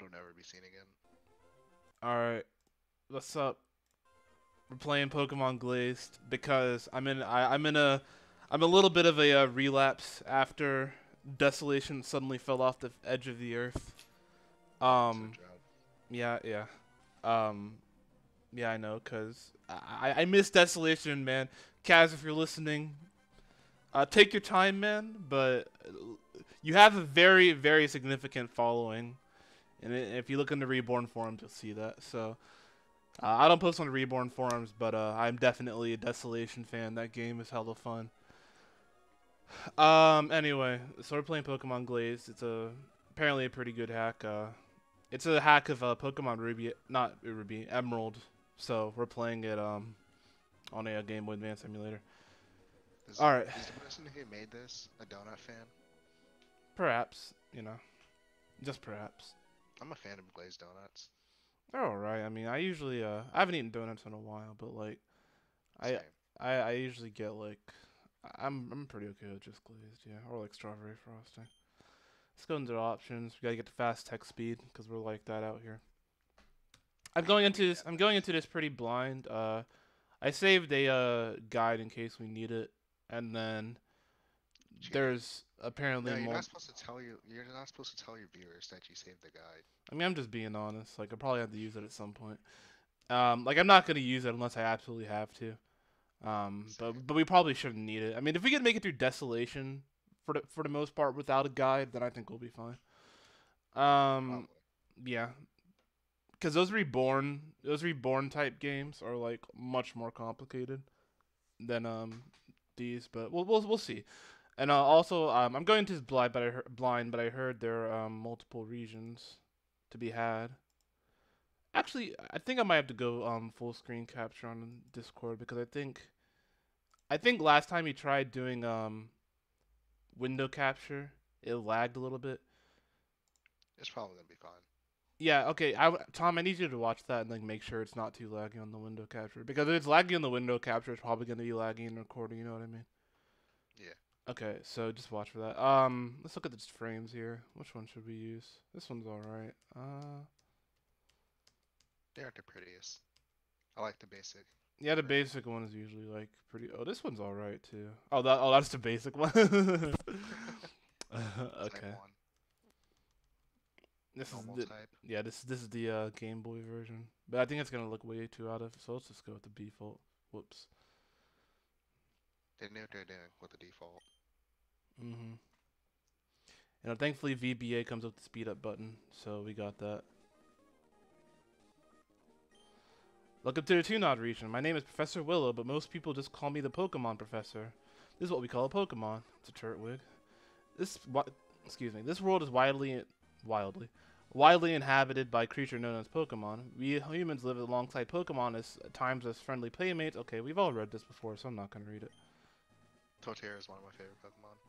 It'll never be seen again. Alright. What's up? We're playing Pokemon Glazed because I'm in I, I'm in a I'm a little bit of a uh, relapse after Desolation suddenly fell off the edge of the earth. Um It's a drought. yeah, yeah. Um yeah, I know cuz I I miss Desolation, man. Kaz, if you're listening, uh take your time, man, but you have a very very significant following. And if you look in the Reborn forums, you'll see that. So, uh, I don't post on the Reborn forums, but uh, I'm definitely a Desolation fan. That game is hella fun. Um. Anyway, so we're playing Pokemon Glaze. It's a apparently a pretty good hack. Uh, it's a hack of uh, Pokemon Ruby, not Ruby, Emerald. So we're playing it um on a, Game Boy Advance emulator. Is, All right. Is the person who made this a donut fan? Perhaps, you know, just perhaps. I'm a fan of glazed donuts. They're alright. I mean, I usually uh, I haven't eaten donuts in a while, but like, I Same. I, I usually get like I'm I'm pretty okay with just glazed, yeah, or like strawberry frosting. Let's go into the options. We gotta get the fast tech speed because we're like that out here. I'm going into this. I'm going into this pretty blind. Uh, I saved a uh guide in case we need it, and then. There's apparently No, you're more. not supposed to tell you. You're not supposed to tell your viewers that you saved the guide. I mean, I'm just being honest. Like, I probably have to use it at some point. Um, like, I'm not gonna use it unless I absolutely have to. Um, but but we probably shouldn't need it. I mean, if we can make it through Desolation for the for the most part without a guide, then I think we'll be fine. Um, Probably. yeah, because those reborn those reborn type games are like much more complicated than um these, but we'll we'll we'll see. And uh, also, um, I'm going to blind, but I heard, blind, but I heard there are um, multiple regions to be had. Actually, I think I might have to go um full screen capture on Discord because I think, I think last time he tried doing um window capture, it lagged a little bit. It's probably gonna be fine. Yeah, okay. I Tom, I need you to watch that and like make sure it's not too laggy on the window capture because if it's laggy on the window capture, it's probably gonna be laggy in the recording. You know what I mean? Okay, so just watch for that. Um, let's look at the frames here. Which one should we use? This one's all right. Uh, They aren't the prettiest. I like the basic. yeah, the basic one is usually like pretty. Oh, this one's all right too. Oh, that. Oh, that's the basic one. Okay. one, This is the, type. yeah. This this is the uh, Game Boy version, but I think it's gonna look way too out of. So let's just go with the default. Whoops. They knew what they're doing with the default. Mm-hmm. You know, thankfully VBA comes with the speed up button, so we got that. Welcome to the Tunod region. My name is Professor Willow, but most people just call me the Pokemon Professor. This is what we call a Pokemon. It's a Turtwig. This, excuse me, this world is widely, wildly, widely inhabited by creatures known as Pokemon. We humans live alongside Pokemon as at times as friendly playmates. Okay, we've all read this before, so I'm not gonna read it. Torterra is one of my favorite Pokemon.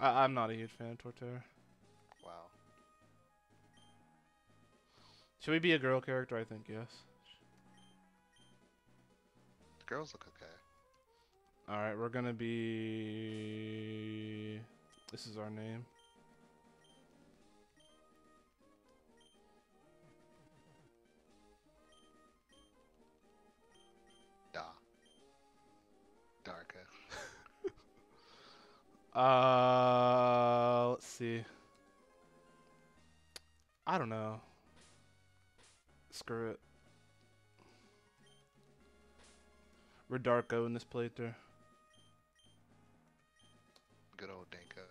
I- I'm not a huge fan of Torterra. Wow. Should we be a girl character? I think yes. The girls look okay. All right, we're gonna be. This is our name. Uh, let's see. I don't know. Screw it. We're Darko in this playthrough. Good old Danko.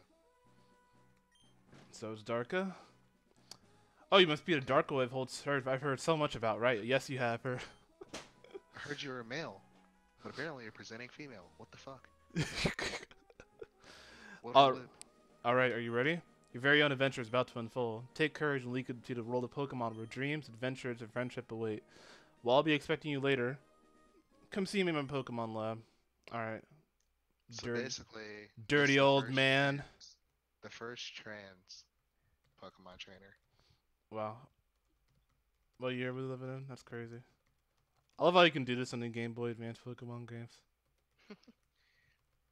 So it's Darka. Oh, you must be a Darko I've heard, heard- I've heard so much about, right? Yes, you have heard. I heard you were a male, but apparently you're presenting female. What the fuck? All right, are you ready? Your very own adventure is about to unfold. Take courage and leap into the world of Pokemon, where dreams, adventures, and friendship await. Well, I'll be expecting you later. Come see me in my Pokemon lab. All right. So Dirty, basically, dirty old man. trans- the first trans Pokemon trainer. Wow. What year we living in? That's crazy. I love how you can do this in the Game Boy Advance Pokemon games.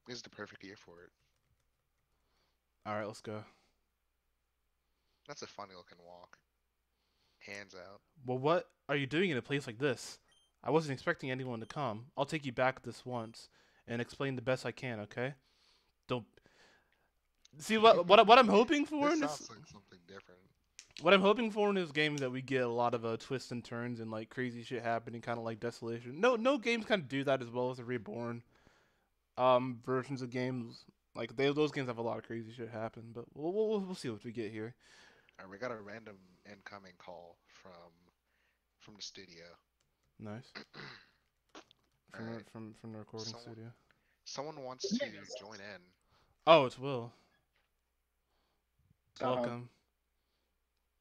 This is the perfect year for it. All right, let's go. That's a funny looking walk. Hands out. Well, what are you doing in a place like this? I wasn't expecting anyone to come. I'll take you back this once and explain the best I can, okay? Don't see what what what I'm hoping for This in this sounds like something different. what I'm hoping for in this game is that we get a lot of uh, twists and turns and like crazy shit happening, kind of like Desolation. No, no games kind of do that as well as the Reborn um, versions of games. Like they, those games have a lot of crazy shit happen, but we'll, we'll we'll see what we get here. Alright, we got a random incoming call from from the studio. Nice from Alright. from from the recording Someone- studio. Someone wants to Yes. join in. Oh, it's Will. Uh-huh. Welcome,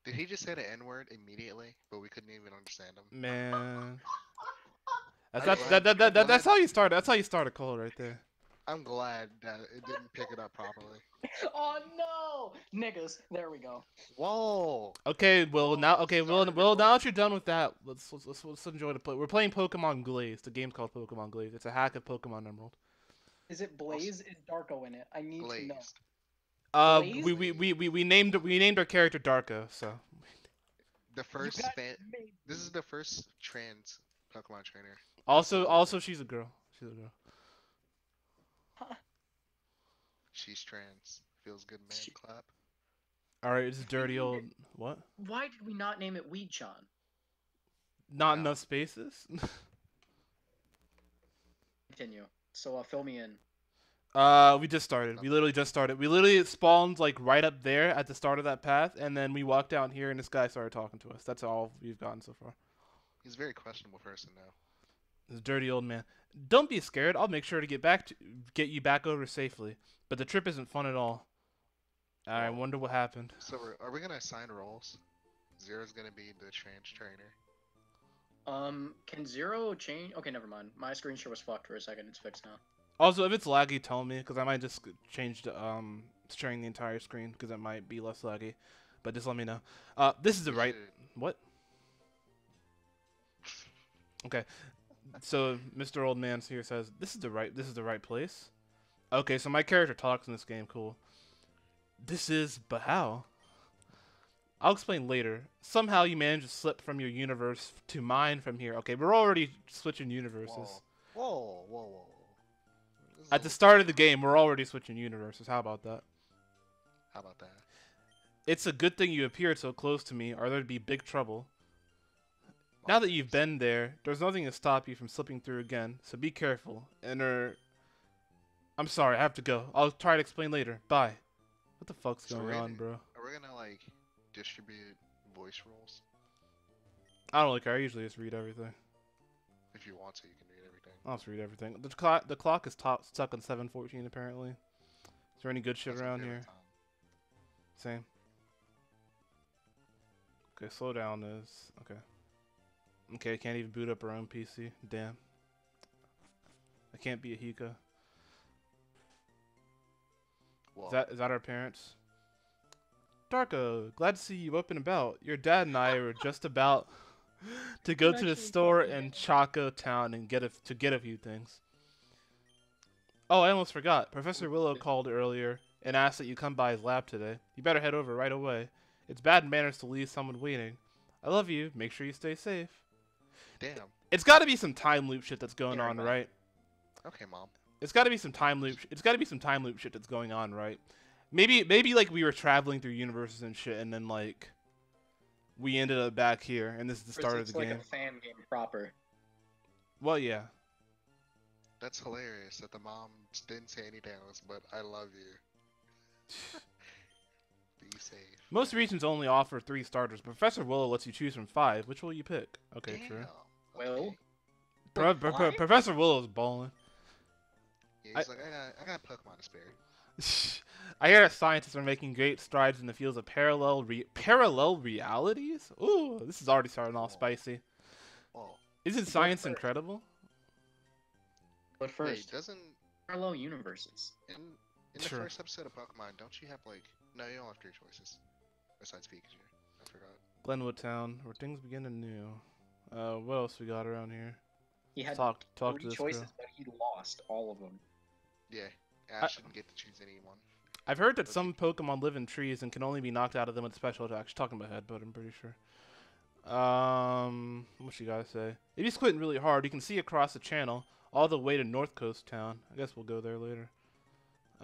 Did he just say the N word immediately, but we couldn't even understand him? man. That's that's that, that, that, that, that's how you start. That's how you start a call right there. I'm glad that it didn't pick it up properly. Oh no, niggas. There we go. Whoa! Okay, well Now, okay, well, Started Will. Now that you're done with that, let's let's let's, let's enjoy the play. We're playing Pokemon Glaze. The game's called Pokemon Glaze. It's a hack of Pokemon Emerald. Is it Blaze? and Darko in it? I need to know. Glazed. Uh, Glaze? we, we, we, we, we named we named our character Darko. So The first fan. This is the first trans Pokemon trainer. also also she's a girl. She's a girl. She's trans. Feels good, man. She- Clap. All right, it's a dirty old what? Why did we not name it Weed John? Not No. enough spaces. Continue. So uh, fill me in. uh, we just started. We literally just started. We literally spawned like right up there at the start of that path, and then we walked down here, and this guy started talking to us. That's all we've gotten so far. He's a very questionable person now. This dirty old man. Don't be scared. I'll make sure to get back to get you back over safely. But the trip isn't fun at all. I wonder what happened. So we're, we gonna assign roles? Zero's gonna be the trans trainer. Um, can zero change? Okay, never mind. My screen share was fucked for a second. It's fixed now. Also, if it's laggy, tell me because I might just change the um sharing the entire screen because it might be less laggy. But just let me know. Uh, this is the right. What? Okay. So Mr. Old Man here says this is the right. This is the right place. Okay, so my character talks in this game. Cool. This is, but how? I'll explain later. Somehow you managed to slip from your universe to mine from here. Okay, we're already switching universes. Whoa, whoa, whoa, whoa. whoa. This is At the start of the game, we're already switching universes. How about that? How about that? It's a good thing you appeared so close to me, or there'd be big trouble. Now that you've been there, there's nothing to stop you from slipping through again, so be careful. And er, I'm sorry, I have to go. I'll try to explain later. Bye. What the fuck's So going we're on, bro? Are we gonna like distribute voice roles? I don't really care. I usually just read everything. If you want to, you can read everything. I'll just read everything. The clock, the clock is top, stuck on 7:14 apparently. Is there any good shit That's around here? time. Same. Okay, slow down is okay. Okay, I can't even boot up our own PC. Damn. I can't be a Hika. Whoa. Is that is that our parents? Darko, glad to see you up and about. Your dad and I were just about to go to the store in. Choco Town and get a to get a few things. Oh, I almost forgot. Professor Willow called earlier and asked that you come by his lab today. You better head over right away. It's bad manners to leave someone waiting. I love you. Make sure you stay safe. Damn. It's got to be some time loop shit that's going Very on, bad. right? Okay, mom. It's got to be some time loop. Sh- it's got to be some time loop shit that's going on, right? Maybe maybe like we were traveling through universes and shit, and then like we ended up back here, and this is the start of it's the like game. a fan game proper. Well, yeah. That's hilarious that the mom didn't say anything else, but I love you. Be safe. Most regions only offer three starters. but Professor Willow lets you choose from five. Which will you pick? Okay, Damn. true. Well, okay. Pro- pro- pro- Professor Willow's balling. Yeah, he's like, I got, I got Pokemon to spare. I hear scientists are making great strides in the fields of parallel re- parallel realities. Ooh, this is already starting off Oh. spicy. Whoa. Isn't science first. incredible? but Wait, first, doesn't parallel universes. in in the Sure. first episode of Pokemon, don't you have like no, you don't have three choices besides Pikachu. I forgot. Glenwood Town, where things begin anew. Uh, what else we got around here? He had Talk, talk to three this choices, girl. but he lost all of them. Yeah, I- Ash didn't get to choose anyone. I've heard that some Pokemon live in trees and can only be knocked out of them with special attacks. Talking about Headbutt, I'm pretty sure. Um, what you gotta say? If you squint really hard, you can see across the channel all the way to North Coast Town. I guess we'll go there later.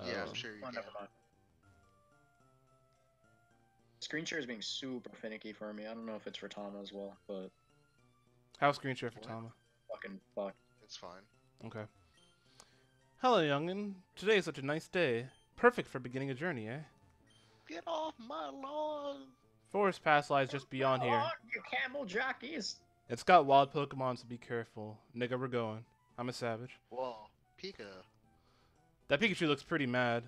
yeah, Um, I'm sure you Oh, can. never mind. Screen share is being super finicky for me. I don't know if it's for Tama as well, but How's screen share for Tama? fucking fuck. It's fine. Okay. Hello, youngin. Today is such a nice day. Perfect for beginning a journey, eh? Get off my lawn! Forest Pass lies just beyond here. You camel jockeys! It's got wild Pokemon, so be careful. Nigga, we're going. I'm a savage. Whoa, Pika. That Pikachu looks pretty mad.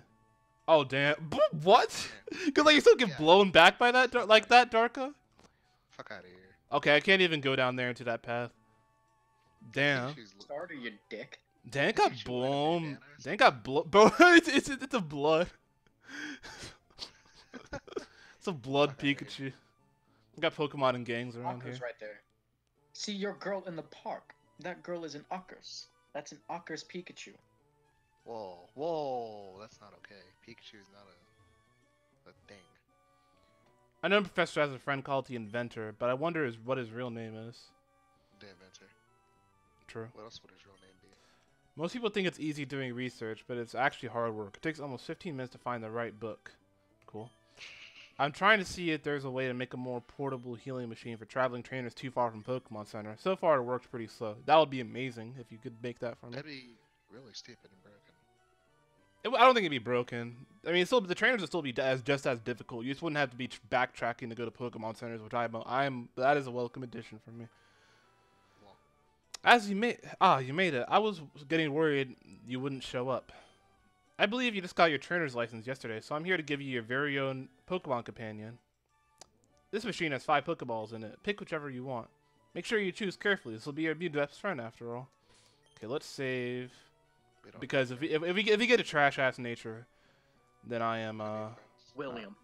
Oh damn! B- What? Cause like you still get Yeah. blown back by that, Dar- like that, Darka. Fuck out of here. Okay, I can't even go down there into that path. Damn. Pikachu's lo- Starter, you dick. Dan got Pikachu wouldn't blown. Dan got blown. Bro, it's, it's it's a blood. it's a blood Fuck. Pikachu. We got Pokemon and gangs around here. Akers right there. See your girl in the park. That girl is an Akers. That's an Akers Pikachu. Whoa, whoa, that's not okay. Pikachu's not a, a thing. I know Professor has a friend called the Inventor, but I wonder is what his real name is. The inventor. True. What else would his real name be? Most people think it's easy doing research, but it's actually hard work. It takes almost 15 minutes to find the right book. Cool. I'm trying to see if there's a way to make a more portable healing machine for traveling trainers too far from Pokemon Center. So far, it works pretty slow. That would be amazing if you could make that for me. That'd be really stupid and broken. It, I don't think it'd be broken. I mean, still, the trainers would still be as just as difficult. You just wouldn't have to be backtracking to go to Pokemon centers, which I'm, I'm that is a welcome addition for me. As you made, ah, you made it. I was getting worried you wouldn't show up. I believe you just got your trainer's license yesterday, so I'm here to give you your very own Pokemon companion. This machine has five Pokeballs in it. Pick whichever you want. Make sure you choose carefully. This will be your new best friend after all. Okay, let's save. Because if we, if, if we if we get a trash ass nature, then I am uh friends. William.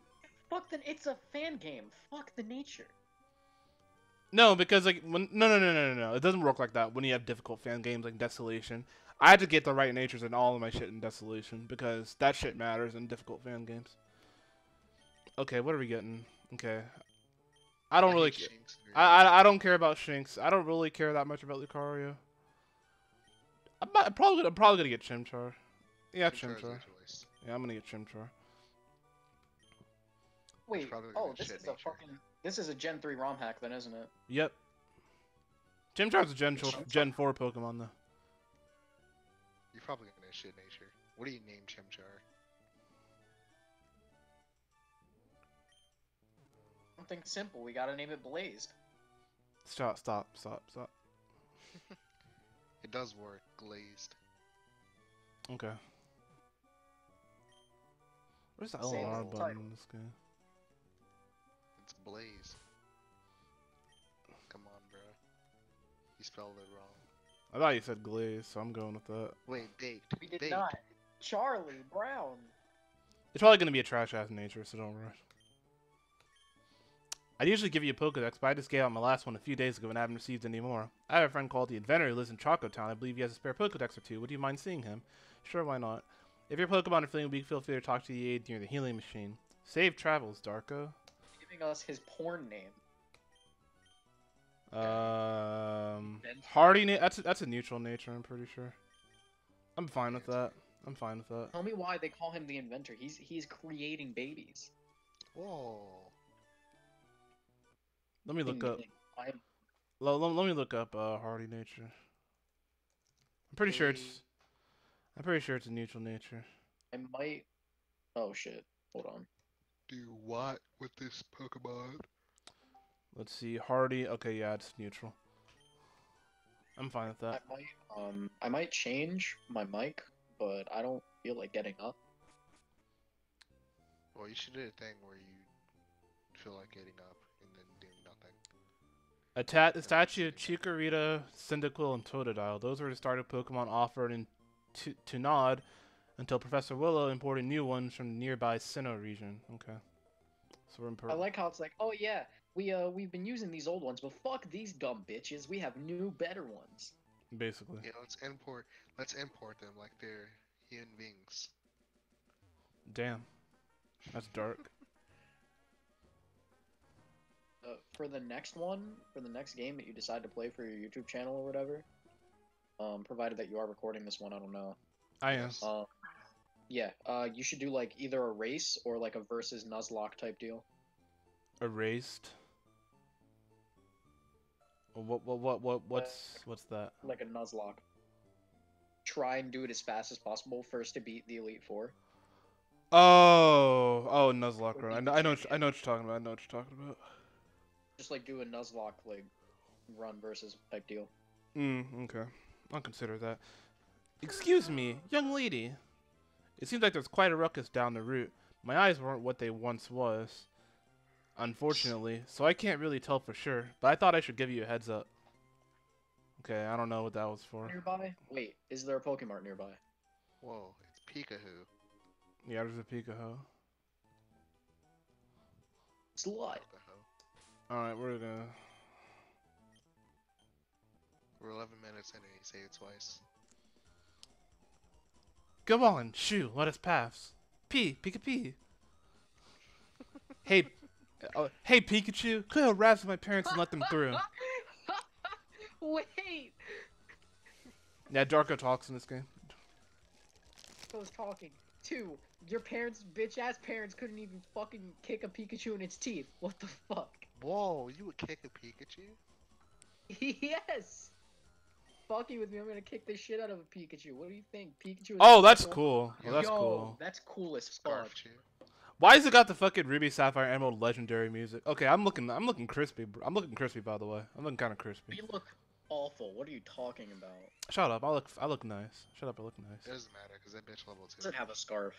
Fuck then It's a fan game. Fuck the nature. no because like when no no no no no no it doesn't work like that when you have difficult fan games like Desolation. I had to get the right natures in all of my shit in Desolation because that shit matters in difficult fan games. Okay, what are we getting? Okay, I don't hate really. Shinx ca- I, I I don't care about Shinx. I don't really care that much about Lucario. I'm, not- I'm probably I'm probably gonna get Chimchar. Yeah, Chimchar Chimchar. A choice. Yeah, I'm gonna get Chimchar. Wait. Oh, this shit is a fucking. This is a Gen 3 ROM hack, then, isn't it? Yep. Chimchar's a Gen, Chimchar. four- Gen 4 Pokemon, though. You're probably gonna shit nature. What do you name Chimchar? Something simple. We gotta name it Blazed. Stop, stop, stop, stop. It does work. Glazed. Okay. Where's the Same LR title. button in this game? It's Blaze. Come on, bro. You spelled it wrong. I thought you said glaze, so I'm going with that. Wait, baked. We did baked. not. Charlie Brown. It's probably gonna be a trash ass nature, so don't rush. I'd usually give you a Pokedex, but I just gave out my last one a few days ago and I haven't received any more. I have a friend called the Inventor who lives in Choco Town. I believe he has a spare Pokedex or two. Would you mind seeing him? Sure, why not? If your Pokemon are feeling weak, feel free to talk to the aide near the healing machine. Save travels, Darko. Giving us his porn name. Um, Hardy. Na- that's a, that's a neutral nature. I'm pretty sure. I'm fine with that. I'm fine with that. Tell me why they call him the inventor. He's he's creating babies. Whoa. Let me look up. ding. I am Let, let, let me look up uh, Hardy nature. I'm pretty sure it's. Hey. I'm pretty sure it's a neutral nature. I might. Oh shit! Hold on. Do what with this Pokemon? Let's see. Hardy. Okay, yeah, it's neutral. I'm fine with that. I might um I might change my mic, but I don't feel like getting up. Well, you should do a thing where you feel like getting up and then doing nothing. A tat, the statue of Chikorita, Cyndaquil, and Totodile. Those were the starter Pokemon offered in T- nod until Professor Willow imported new ones from the nearby Sinnoh region. Okay. So we're in I like how it's like, oh yeah, we uh we've been using these old ones, but fuck these dumb bitches. We have new, better ones. basically. Yeah, let's import. Let's import them like they're human beings. Damn. That's dark. Uh, for the next one, for the next game that you decide to play for your YouTube channel or whatever, um, provided that you are recording this one, I don't know. I am. Yes. Uh, yeah, uh, you should do like either a race or like a versus Nuzlocke type deal. Erased. What what what what what's what's that? like a Nuzlocke. Try and do it as fast as possible. First to beat the Elite Four. Oh oh Nuzlocke run. I know I know what, I know what you're talking about. I know what you're talking about. Just like do a Nuzlocke like run versus type deal. Mm, okay. I'll consider that. Excuse me, young lady. It seems like there's quite a ruckus down the route. My eyes weren't what they once was, unfortunately, so I can't really tell for sure. But I thought I should give you a heads up. Okay, I don't know what that was for. Nearby? Wait, is there a Pokemart nearby? Whoa, it's Pikachu. Yeah, there's a Pikachu. Slut. What the? All right, we're gonna. We're 11 minutes in and he saved twice. Go on, shoo, let us pass. P, Pika P. hey, uh, hey Pikachu, Clear could I harass my parents and let them through? Wait, Yeah, Darko talks in this game. I was talking. Two, your parents, bitch ass parents, couldn't even fucking kick a Pikachu in its teeth. What the fuck? Whoa, you would kick a Pikachu? yes. Fucking with me, I'm gonna kick the shit out of a Pikachu. What do you think, Pikachu? is Oh, that's fucking- cool. Oh, that's Yo, cool. That's cool as fuck. Scarf Why is it got the fucking Ruby Sapphire Emerald legendary music? Okay, I'm looking. I'm looking crispy. I'm looking crispy, by the way. I'm looking kind of crispy. You look awful. What are you talking about? Shut up. I look. I look nice. Shut up. I look nice. It doesn't matter because that bitch level 2. Doesn't have a scarf.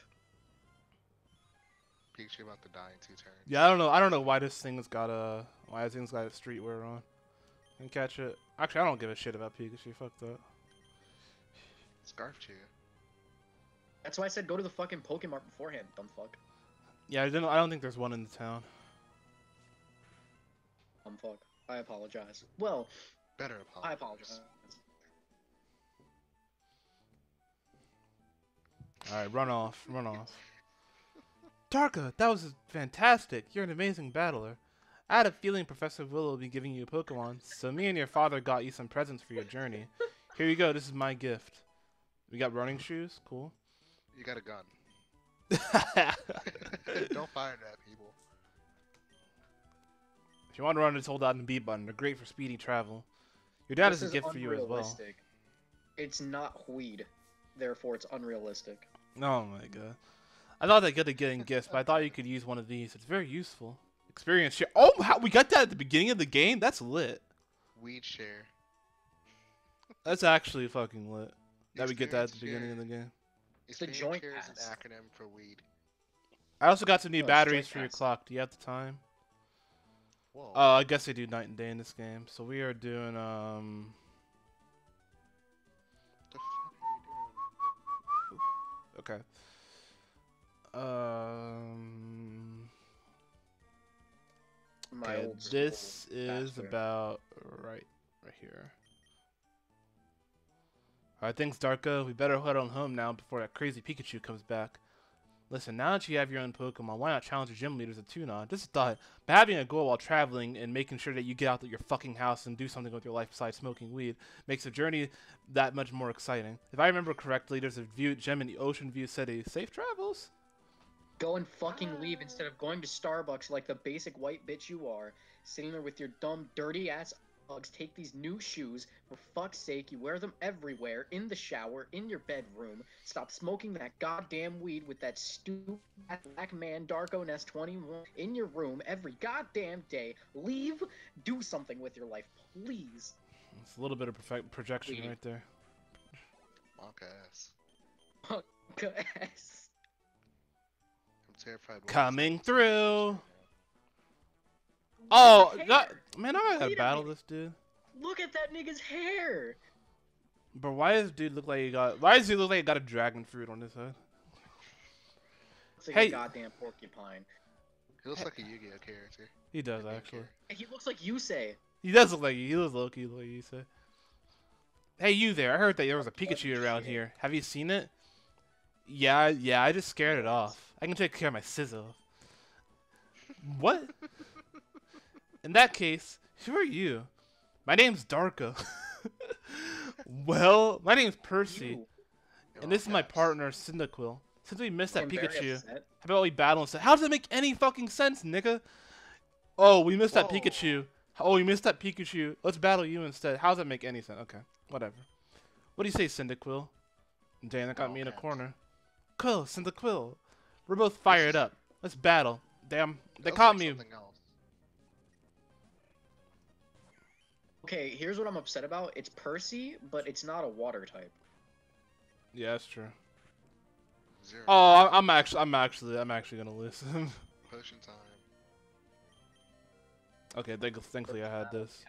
Pikachu about to die in two turns. Yeah, I don't know. I don't know why this thing's got a. Why this thing's got a streetwear on. Can catch it. Actually, I don't give a shit about Pikachu. Fuck that. Scarf Chew. That's why I said go to the fucking Pokemart beforehand, dumb fuck. Yeah, I didn't. I don't think there's one in the town. Dumb fuck. I apologize. Well, Better apologize. I apologize. apologize. All right, run off. Run off. Darka, that was fantastic. You're an amazing battler. I had a feeling Professor Willow would be giving you a Pokemon, so me and your father got you some presents for your journey. Here you go. This is my gift. We got running shoes. Cool. You got a gun. Don't fire it at people. If you want to run, just hold out the B button. They're great for speedy travel. Your dad This has a is gift for you as well. unrealistic. It's not weed, therefore it's unrealistic. Oh my god. I thought they good at getting gifts, but I thought you could use one of these. It's very useful. Experience share. Oh, how, we got that at the beginning of the game? That's lit. Weed share. That's actually fucking lit. That we get that at the Experience beginning of the game. the Experience joint share is an acronym for weed. I also got some new Oh, batteries straight for your pass. clock. Do you have the time? Whoa. Oh, I guess they do night and day in this game. So we are doing um. the fuck are you doing? Okay. Um. My Okay, old this is about right, right here. Alright, thanks, Darko. We better head on home now before that crazy Pikachu comes back. Listen, now that you have your own Pokemon, why not challenge your gym leaders at Tuna? Just a thought. But having a goal while traveling and making sure that you get out of your fucking house and do something with your life besides smoking weed makes the journey that much more exciting. If I remember correctly, there's a view gym in the Ocean View City. Safe travels. Go and fucking leave ah. instead of going to Starbucks like the basic white bitch you are, sitting there with your dumb, dirty ass Uggs. Take these new shoes. For fuck's sake, you wear them everywhere in the shower, in your bedroom. Stop smoking that goddamn weed with that stupid black man, Darko Nest 21, in your room every goddamn day. Leave. Do something with your life, please. It's a little bit of perfect projection right there. Monka ass. Guys. I'm terrified. Coming it's through. Oh, that, man, I gotta battle this dude. Look at that nigga's hair. But why does dude look like he got? Why does he look like he got a dragon fruit on his head? Looks like Hey. a goddamn porcupine. He looks like a Yu-Gi-Oh character. He does actually. character. He looks like you say. He does look like he looks Loki, like you say. Hey, you there? I heard that there was a Pikachu around here. Have you seen it? Yeah, yeah. I just scared it off. I can take care of my sizzle. what? In that case, who are you? My name's Darko. well, my name's Percy. And this is my partner, Cyndaquil. Since we missed that I'm Pikachu, how about we battle instead? How does that make any fucking sense, nigga? Oh, we missed that Pikachu. Oh, we missed that Pikachu. Let's battle you instead. How does that make any sense? Okay, whatever. What do you say, Cyndaquil? Damn, that got All me in a corner. Quill, Cyndaquil. We're both fired up. Let's battle. Damn, they caught like me. something else. Okay, here's what I'm upset about. It's Percy, but it's not a water type. Yeah, that's true. Zero. Oh, I- I'm actually, I'm actually, I'm actually gonna listen. Potion time. okay, thank, thankfully I had this.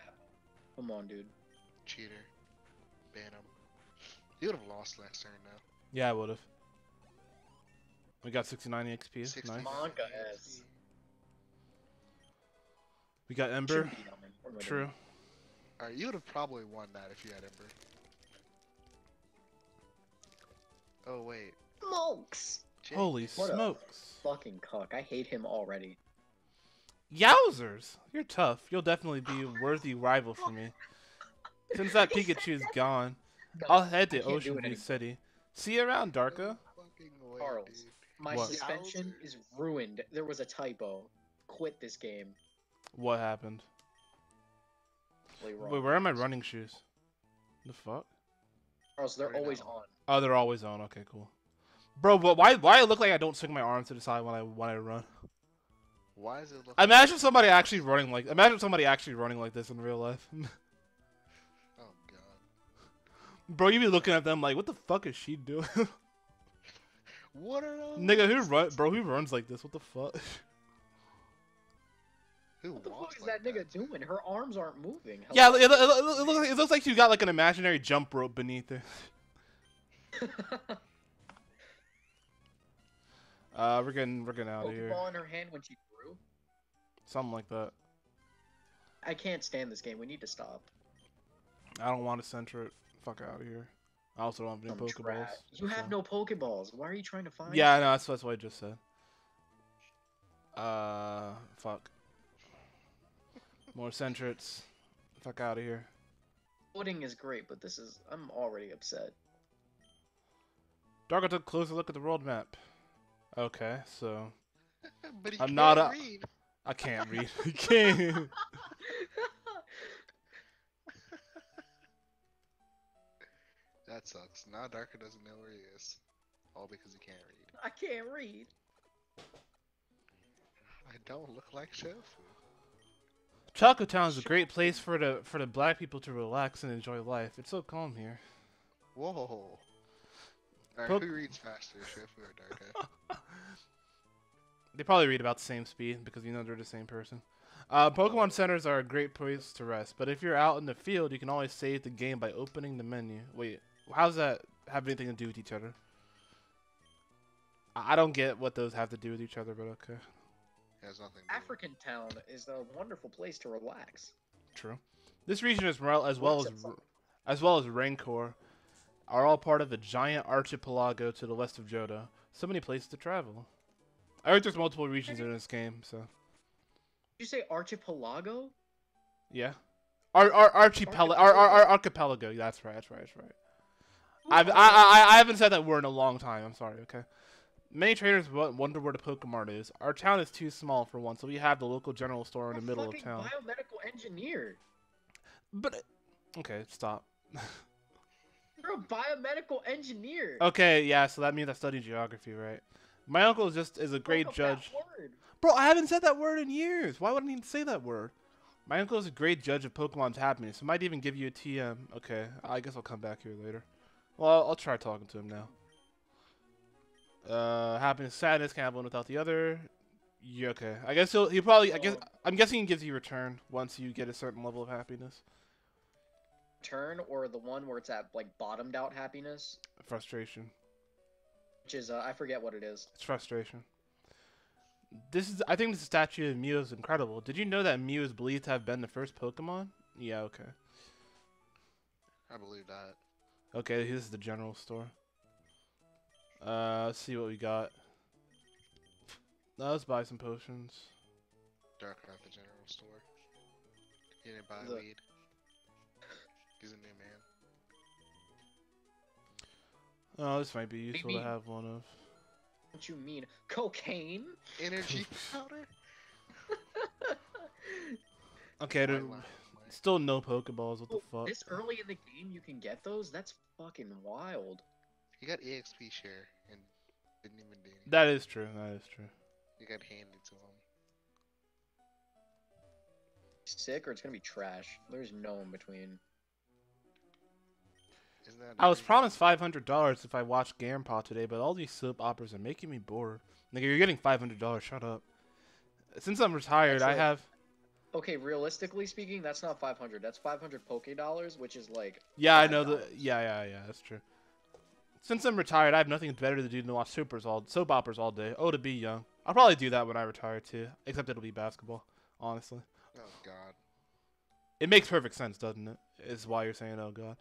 Come on, dude. Cheater. Ban him. He would have lost last turn now. Yeah, I would have. We got 69 XP. 60 Nice. Monka has- We got Ember. be on him. What am I True. Alright, you would have probably won that if you had Ember. Oh wait. Smokes! Jake. Holy What a- smokes. Fucking cuck. I hate him already. Yowzers! You're tough. You'll definitely be a worthy rival for me. Since that Pikachu's gone, I'll head to I Ocean View. City. See you around, No Darka. Fucking way, Charles. dude. My What? suspension Yowzers. is ruined. There was a typo. Quit this game. What happened? Wait, where are my running shoes? The fuck? Oh, Charles, they're always now. on. Oh, they're always on. Okay, cool. Bro, but why why I look like I don't swing my arms to the side when I when I run? Why is it look Imagine somebody actually running like imagine somebody actually running like this in real life. Oh god. Bro, you be looking at them like, what the fuck is she doing? What are those? Nigga, who run bro, who runs like this? What the fuck? Who What the fuck is like that nigga doing? Her arms aren't moving. Yeah, Hello? it, it, it, it, looks like, it looks like she's got like an imaginary jump rope beneath her. Uh, we're getting we're getting out of here. Pokeball in her hand when she threw. Something like that. I can't stand this game. We need to stop. I don't want to center it. Fuck out of here. I also don't have any Pokeballs. trash. You have no Pokeballs. Why are you trying to find? Yeah, I know. That's, that's what I just said. Uh, fuck. More Centrets. Fuck out of here. Pudding is great, but this is. I'm already upset. Darko took a closer look at the world map. Okay, so but he I'm can't not a- read. I can't read. I can't. That sucks. Now Darker doesn't know where he is. All because he can't read. I can't read. I don't look like Shofu. Choco Town is a great place for the for the black people to relax and enjoy life. It's so calm here. Whoa. Alright, Poke- who reads faster, Shofu or Darko? They probably read about the same speed because you know they're the same person. Uh, Pokemon centers are a great place to rest, but if you're out in the field, you can always save the game by opening the menu. Wait, how does that have anything to do with each other? I I don't get what those have to do with each other, but okay, It has nothing. African Town is a wonderful place to relax. true. This region is well as well as as well as Rancor are all part of a giant archipelago to the west of Johto. So many places to travel. I heard there's multiple regions in this game, so Did you say archipelago? yeah. Ar- ar- archipelago, ar- ar- ar- archipelago. That's right. That's right. That's right. I've, I, I I haven't said that word in a long time. I'm sorry. Okay. Many traders wonder where the Pokemart is. Our town is too small for one, so we have the local general store in the middle of town. Biomedical engineer. But okay, stop. You're a biomedical engineer. Okay, yeah. So that means I study geography, right? My uncle is just is a great judge. Bro, I haven't said that word in years. Why would I need to say that word? My uncle is a great judge of Pokemon's happiness. He might even give you a TM. Okay, I guess I'll come back here later. Well, I'll, I'll try talking to him now. Uh, happiness, sadness can't have one without the other. Yeah, okay. I guess he'll he probably. I guess I'm guessing he gives you return once you get a certain level of happiness. Turn or the one where it's at like bottomed out happiness, Frustration. which is uh, I forget what it is. It's frustration. This is. I think this statue of Mew is incredible. Did you know that Mew is believed to have been the first Pokemon? Yeah. Okay. I believe that. Okay, this is the general store. Uh, let's see what we got. let's buy some potions. Dark at the general store. He didn't buy The- weed. He's a new man. Oh, this might be useful to have one of. What you mean? Cocaine? Energy powder. Okay, My there, last night. still no Pokeballs. What the fuck? This early in the game, you can get those? That's fucking wild. You got EXP share and didn't even do anything. That is true. That is true. You got handed to him. Sick or it's gonna be trash. There's no in between. Isn't that? I was promised five hundred dollars if I watched Gamepaw today, but all these soap operas are making me bored. Nigga, you're getting five hundred dollars. Shut up. Since I'm retired, That's I have. Okay, realistically speaking, that's not 500. That's 500 Poke dollars, which is like Yeah, I know the. Yeah, yeah, yeah. That's true. Since I'm retired, I have nothing better to do than watch supers all soap operas all day. Oh, to be young. I'll probably do that when I retire too. Except it'll be basketball. Honestly, Oh God. it makes perfect sense, doesn't it? Is why you're saying, "Oh God."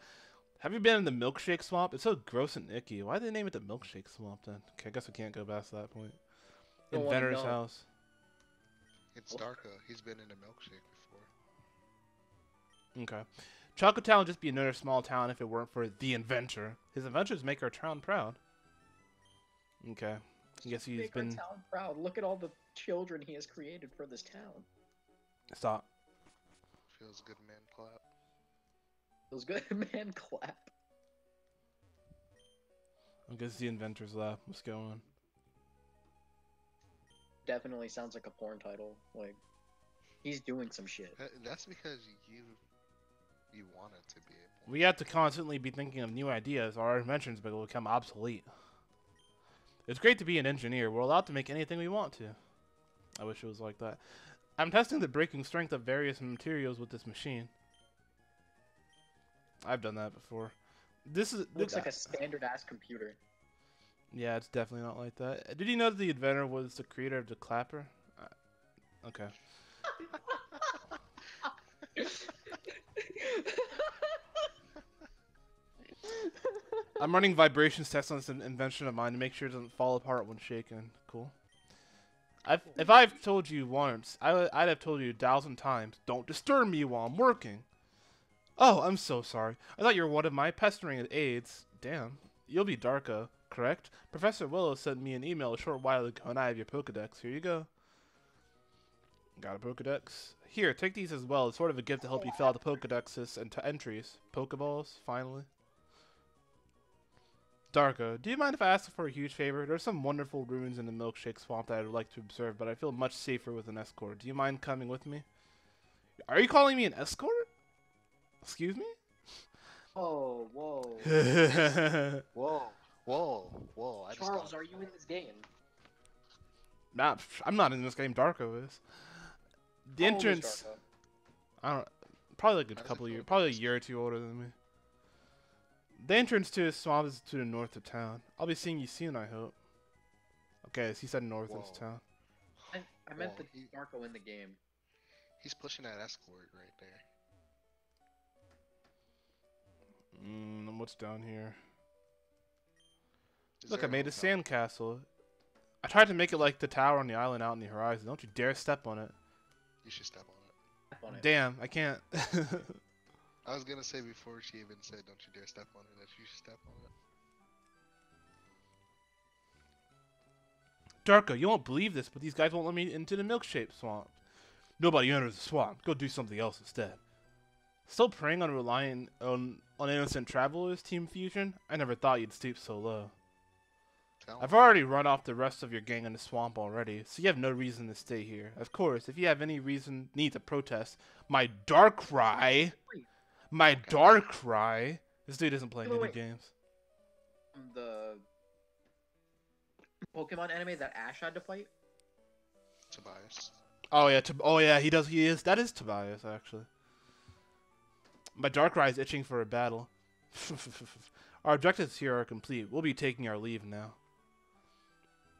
Have you been in the milkshake swamp? It's so gross and icky. Why did they name it the milkshake swamp then? Okay, I guess we can't go past that point. Don't Inventor's house. It's Darko. He's been in a milkshake before. Okay. Chocolate Town would just be another small town if it weren't for the inventor. His adventures make our town proud. Okay. I guess he's Make our been. town proud. Look at all the children he has created for this town. Stop. Feels good, man. Clap. Feels good, man. Clap. I guess the inventor's lab. What's going on? Definitely sounds like a porn title. Like he's doing some shit. That's because you you want it to be. a porn. We have to constantly be thinking of new ideas, or our inventions will become obsolete. It's great to be an engineer. We're allowed to make anything we want to. I wish it was like that. I'm testing the breaking strength of various materials with this machine. I've done that before. This is Looks this- like a standard ass computer. Yeah, it's definitely not like that. Did you know that the inventor was the creator of the clapper? Uh, okay. I'm running vibrations tests on this invention of mine to make sure it doesn't fall apart when shaken. Cool. I've, if I've told you once, I, I'd have told you a thousand times, don't disturb me while I'm working. Oh, I'm so sorry. I thought you were one of my pestering aides. Damn. You'll be Darko, correct? Professor Willow sent me an email a short while ago, and I have your Pokedex. Here you go. Got a Pokedex. Here, take these as well. It's sort of a gift to help you fill out the Pokedexes and to entries. Pokeballs, finally. Darko, do you mind if I ask for a huge favor? There's some wonderful ruins in the Milkshake Swamp that I would like to observe, but I feel much safer with an escort. Do you mind coming with me? Are you calling me an escort? Excuse me? Oh, whoa. Whoa, whoa, whoa! I just Charles, got- are you in this game? Not, I'm not in this game. Darko is. The How old is entrance. I don't. Probably like a How does it couple years, probably a year or two older than me. The entrance to the swamp is to the north of town. I'll be seeing you soon, I hope. Okay, so he said north of town. I, I meant Whoa, the Darko in the game. He's pushing that escort right there. Mm, what's down here? Is Look, I made a hotel? sandcastle. I tried to make it like the tower on the island out in the horizon. Don't you dare step on it. You should step on it. On it. Damn, I can't. I was gonna say before she even said, "Don't you dare step on it," that you should step on it. Darko, you won't believe this, but these guys won't let me into the milkshake swamp. Nobody enters the swamp. Go do something else instead. Still preying on relying on on innocent travelers, Team Fusion? I never thought you'd stoop so low. Tell I've already run off the rest of your gang in the swamp already, so you have no reason to stay here. Of course, if you have any reason need to protest, my dark Wait. my Darkrai. This dude doesn't play Wait, any wait. games. The Pokemon anime that Ash had to fight? Tobias. Oh yeah, Tob- oh yeah, he does. He is. That is Tobias actually. My Darkrai is itching for a battle. our objectives here are complete. We'll be taking our leave now.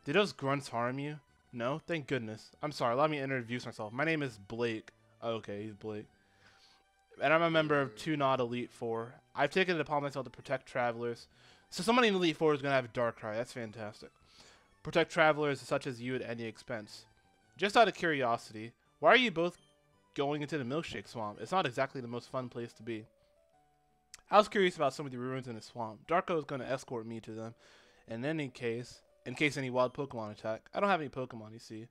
Did those grunts harm you? No, thank goodness. I'm sorry. Allow me to introduce myself. My name is Blake. Okay, he's Blake. And I'm a member of Tunod Elite Four. I've taken it upon myself to protect travelers. So somebody in Elite Four is gonna have a Darkrai. That's fantastic. Protect travelers such as you at any expense. Just out of curiosity, why are you both going into the milkshake swamp? It's not exactly the most fun place to be. I was curious about some of the ruins in the swamp. Darko is going to escort me to them. In any case, in case any wild Pokemon attack. I don't have any Pokemon, you see.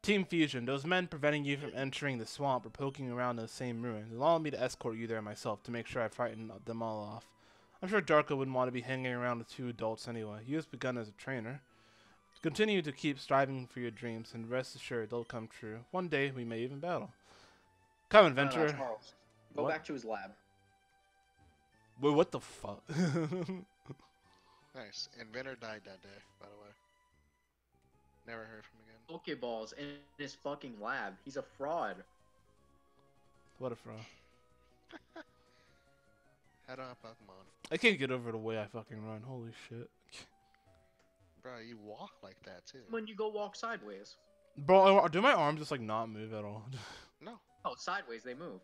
Team Fusion, those men preventing you from entering the swamp or poking around the same ruins. Allow me to escort you there myself to make sure I frighten them all off. I'm sure Darko wouldn't want to be hanging around with two adults anyway. He has begun as a trainer. Continue to keep striving for your dreams, and rest assured they'll come true. One day we may even battle. Come, No, no, Go What? back to his lab. Wait, what the fuck? Nice. Inventor died that day, by the way. Never heard from him again. Pokeballs in his fucking lab. He's a fraud. what a fraud. Head on Pokemon. I can't get over the way I fucking run. Holy shit. Bro, you walk like that too. When you go walk sideways. Bro, do my arms just like not move at all? No. Oh, sideways they move.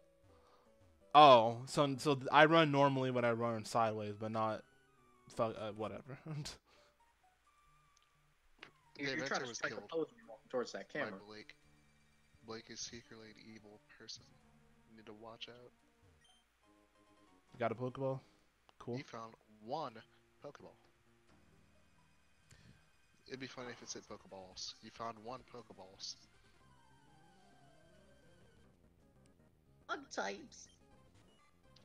Oh, so so I run normally when I run sideways, but not fuck uh, whatever. You're, you're trying to was strike a killed pose when you're walking towards that by camera. Blake. Blake is secretly an evil person. You need to watch out. You Got a Pokeball? Cool. You found one Pokeball. It'd be funny if it said Pokeballs. You found one Pokeballs. Bug types.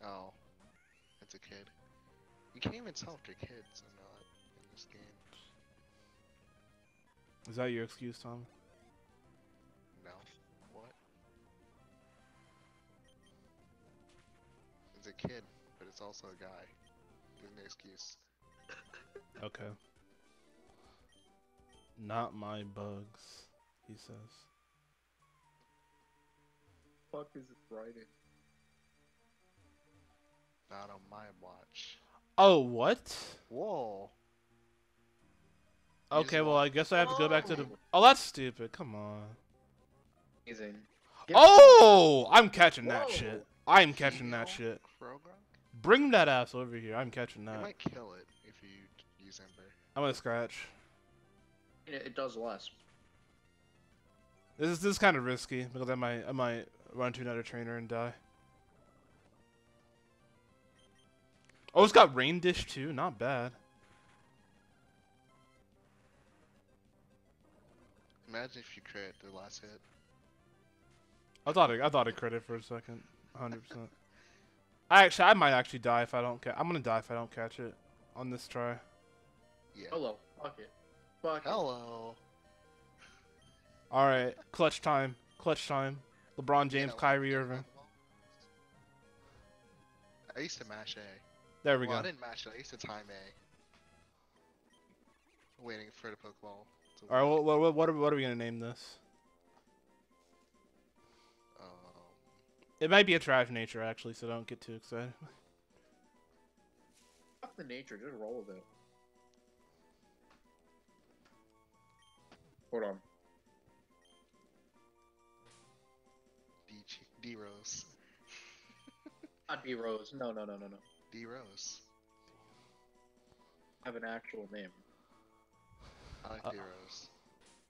Oh, it's a kid. You can't even tell if they're kids or not in this game. Is that your excuse, Tom? No. What? It's a kid, but it's also a guy. There's no excuse. Okay. Not my bugs, he says. Fuck is it writing? Not on my watch. Oh, what? Whoa. Okay, well, I guess I have to go back to the. Oh. Oh, that's stupid. Come on. Amazing. Oh, I'm catching that Whoa. shit. I'm catching that shit. Bring that ass over here. I'm catching You that. might kill it if you use Ember. I'm gonna scratch. It, it does less. This is this is kind of risky because I might I might run to another trainer and die. Oh, it's got rain dish too. Not bad. Imagine if you crit the last hit. I thought it, I thought it credit for a second. 100. percent I actually I might actually die if I don't catch. I'm gonna die if I don't catch it on this try. Yeah. Hello. Fuck it. Fuck. Hello. All right, clutch time. Clutch time. LeBron James, You know, Kyrie Irving. I used to mash A. There we well, I didn't mash it. I used to time A. Waiting for the Pokeball. All right, what what what are, what are we gonna name this? Um, It might be a trash nature actually, so don't get too excited. Fuck the nature. Just roll with it. Hold on. D D Rose. Not D Rose. No, no, no, no, no. D Rose. I have an actual name. I like Uh, D Rose.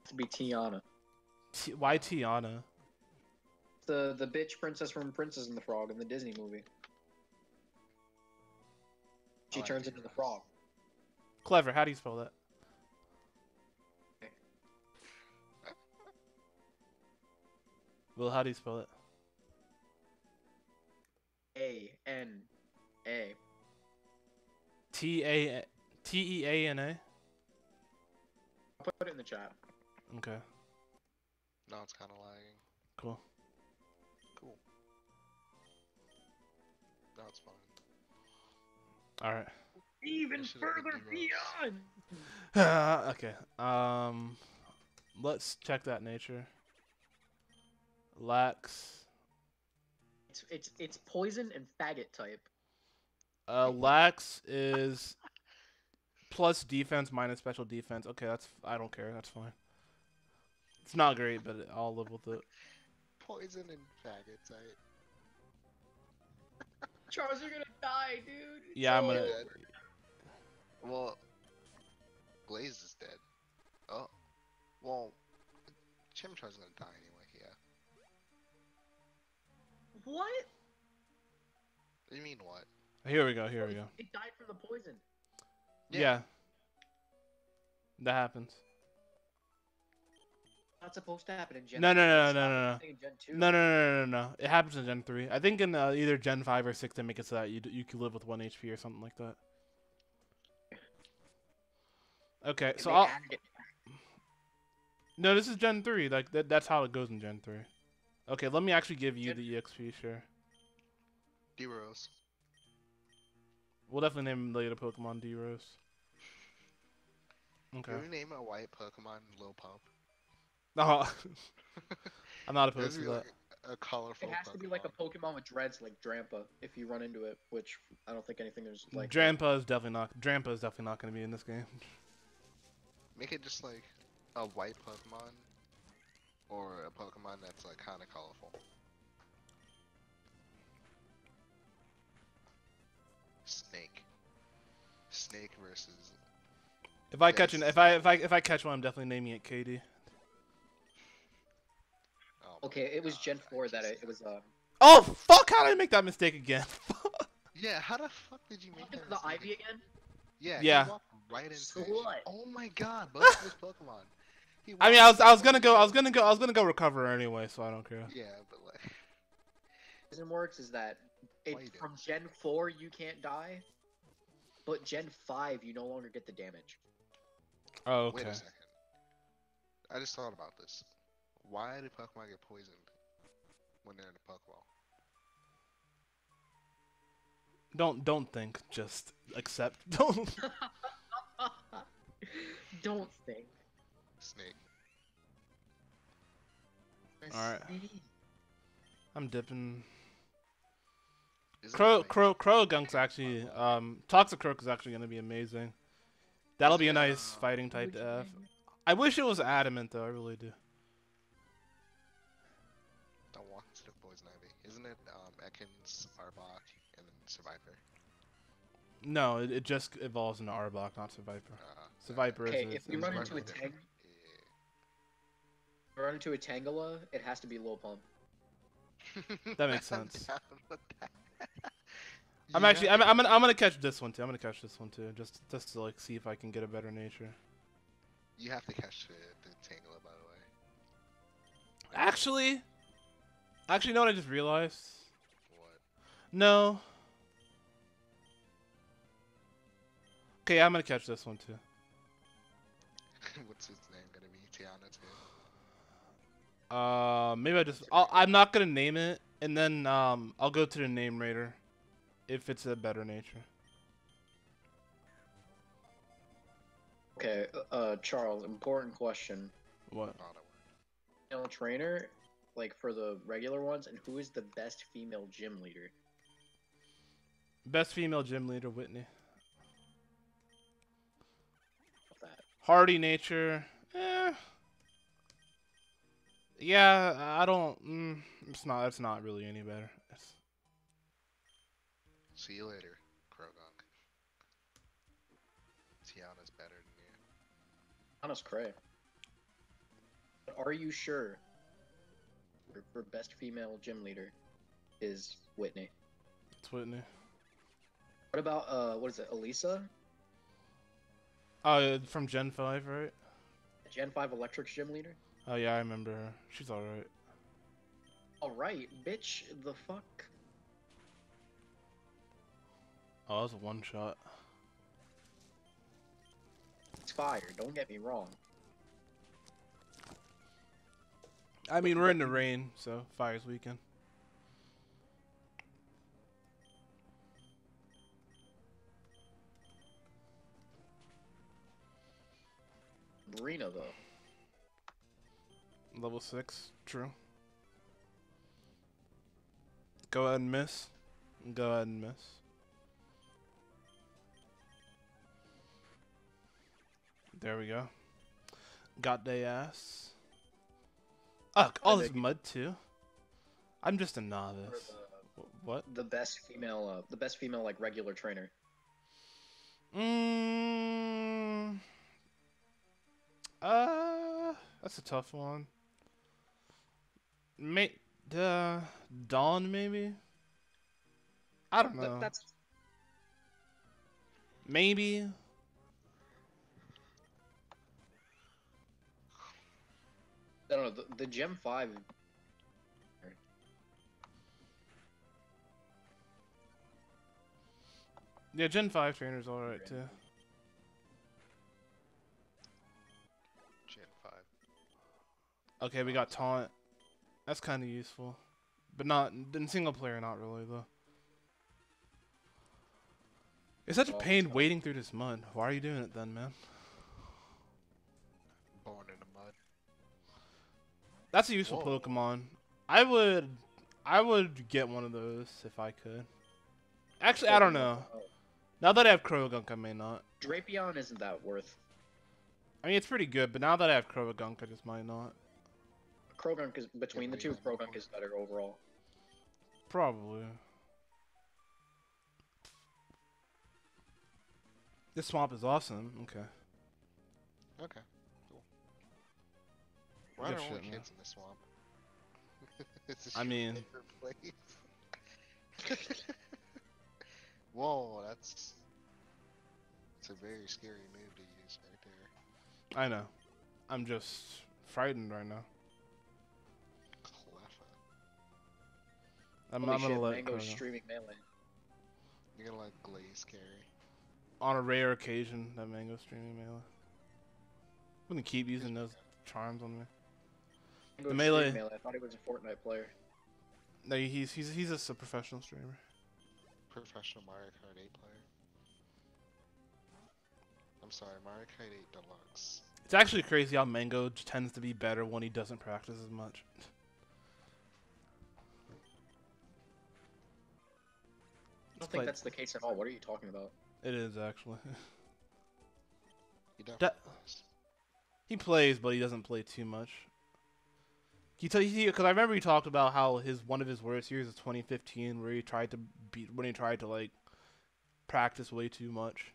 To be Tiana. T- why Tiana? The the bitch princess from Princess and the Frog in the Disney movie. She like turns D into the frog. Clever. How do you spell that? Well, how do you spell it? A N A. T A T E A N A. I'll put it in the chat. Okay, No, it's kind of lagging. cool. Cool. No, it's fine. All right. Even It should've been further D Rose. beyond. okay. Um, let's check that nature. Lax. It's it's it's poison and faggot type. Uh, Lax is plus defense minus special defense. Okay, that's I don't care. That's fine. It's not great, but I'll live with it. Poison and faggot type. Charles, you're gonna die, dude. It's Yeah, I'm gonna- over. Well, Blaze is dead. Oh, well, Chimchar's gonna die anyway. What? What do you mean what? Here we go. Here we go. It died from the poison. Yeah. Yeah. That happens. Not supposed to happen in Gen. No, no, 3. no, no, no, no. in Gen 2. No, no, no, no, no, no. It happens in Gen three. I think in uh, either Gen five or six they make it so that you d- you can live with one HP or something like that. Okay, so I'll, no, this is Gen three. Like that, that's how it goes in Gen three. Okay, let me actually give you the EXP share. D Rose. We'll definitely name later Pokemon D Rose. Okay. Can we name a white Pokemon Lil Pump? Oh, I'm not It opposed has to to be that. like a colorful It has to be like a Pokemon. Pokemon with dreads, like Drampa, if you run into it, which I don't think anything there's like. Drampa is definitely not. Drampa is definitely not going to be in this game. Make it just like a white Pokemon, or a Pokemon that's like kind of colorful. Snake. Snake versus. If I catch an, if I if I if I catch one, I'm definitely naming it Katie. Oh Okay, it was God, Gen 4 that it, it was. Uh, Oh fuck! How did I make that mistake again? Yeah, how the fuck did you make that? the mistake? Ivy again. Yeah. Yeah. Right into. it. Slut. Oh my god, both of his Pokemon. He I mean, I was I was gonna go I was gonna go I was gonna go recover anyway, so I don't care. Yeah, but like. reason works is that it, Why you do from Gen 4 you can't die, but Gen 5 you no longer get the damage. Oh Wait okay. a second. I just thought about this. Why do Pokemon get poisoned when they're in a Pokeball? Don't don't think, just accept. Don't. Don't think. Snake. Alright. I'm dipping. Isn't Crow Crow Crow Gunk's actually um Toxicroak is actually gonna be amazing. That'll be a nice fighting type to have. I wish it was adamant though. I really do. Don't walk into the poison ivy. Isn't it um Ekans, Arbok, and then Seviper? No, it, it just evolves into Arbok, not Seviper. Uh, Seviper Okay, is. if is, we is run into a is tank- different. If I run into a Tangela, it has to be Lil Pump. That makes I'm sense. that. I'm You actually I'm, I'm gonna I'm gonna catch this one too. I'm gonna catch this one too, just just to like see if I can get a better nature. You have to catch the, the Tangela, by the way. Actually, actually, you know what I just realized? What? No. Okay, I'm gonna catch this one too. What's his name gonna be? Tiana too. Uh, maybe I just I'll, I'm not gonna name it, and then um I'll go to the name rater, if it's a better nature. Okay, uh, Charles, important question. What? Female trainer, like for the regular ones, and who is the best female gym leader? Best female gym leader, Whitney. That. Hardy nature. Eh. Yeah, I don't. Mm, it's not. It's not really any better. It's, See you later, Croagunk. Tiana's better than you. Honest Cray. But are you sure? For, for best female gym leader, is Whitney. it's Whitney. What about uh, what is it, Elesa? Oh, from Gen Five, right? Gen five Electric's gym leader. Oh yeah, I remember her. She's all right. All right, bitch. The fuck. Oh, that was a one shot. It's fire. Don't get me wrong. I mean, we're in the rain, so fire's weekend. Marina though. Level six, true. Go ahead and miss. Go ahead and miss. There we go. Got they ass. Ugh, all this mud too. I'm just a novice. the, What? the best female, uh, the best female like regular trainer. Mm, Uh, that's a tough one. May uh, Dawn maybe. I don't Th- know. that's Maybe. I don't know. The, the Gen Five. Yeah, Gen Five trainer's all right too. Gen 5. Okay, we got taunt. That's kind of useful, but not in single player. Not really though. It's such a pain wading through this mud. Why are you doing it then, man? Born in the mud. That's a useful Whoa. Pokemon. I would, I would get one of those if I could. Actually, I don't know. Now that I have Croagunk, I may not. Drapion isn't that worth. I mean, it's pretty good, but now that I have Croagunk, I just might not. Croagunk is between the two. Drapion. Croagunk is better overall. Probably. This swamp is awesome. Okay. Okay. Cool. Why are Good there only kids in the swamp? It's a I mean- Whoa, that's. It's a very scary move to use right there. I know. I'm just frightened right now. I'm, Holy I'm gonna shit, let Mango's streaming melee. You're gonna let Glaze carry. On a rare occasion, that Mango streaming melee. I'm gonna keep using those charms on me. Mango's melee- melee. I thought he was a Fortnite player. No, he's he's he's just a professional streamer. Professional Mario Kart 8 player. I'm sorry, Mario Kart 8 Deluxe. It's actually crazy how Mango tends to be better when he doesn't practice as much. I don't think that's the case at all. What are you talking about? It is actually. He definitely That- he plays, but he doesn't play too much. Can you tell you because I remember he talked about how his one of his worst years is 2015, where he tried to beat when he tried to like practice way too much,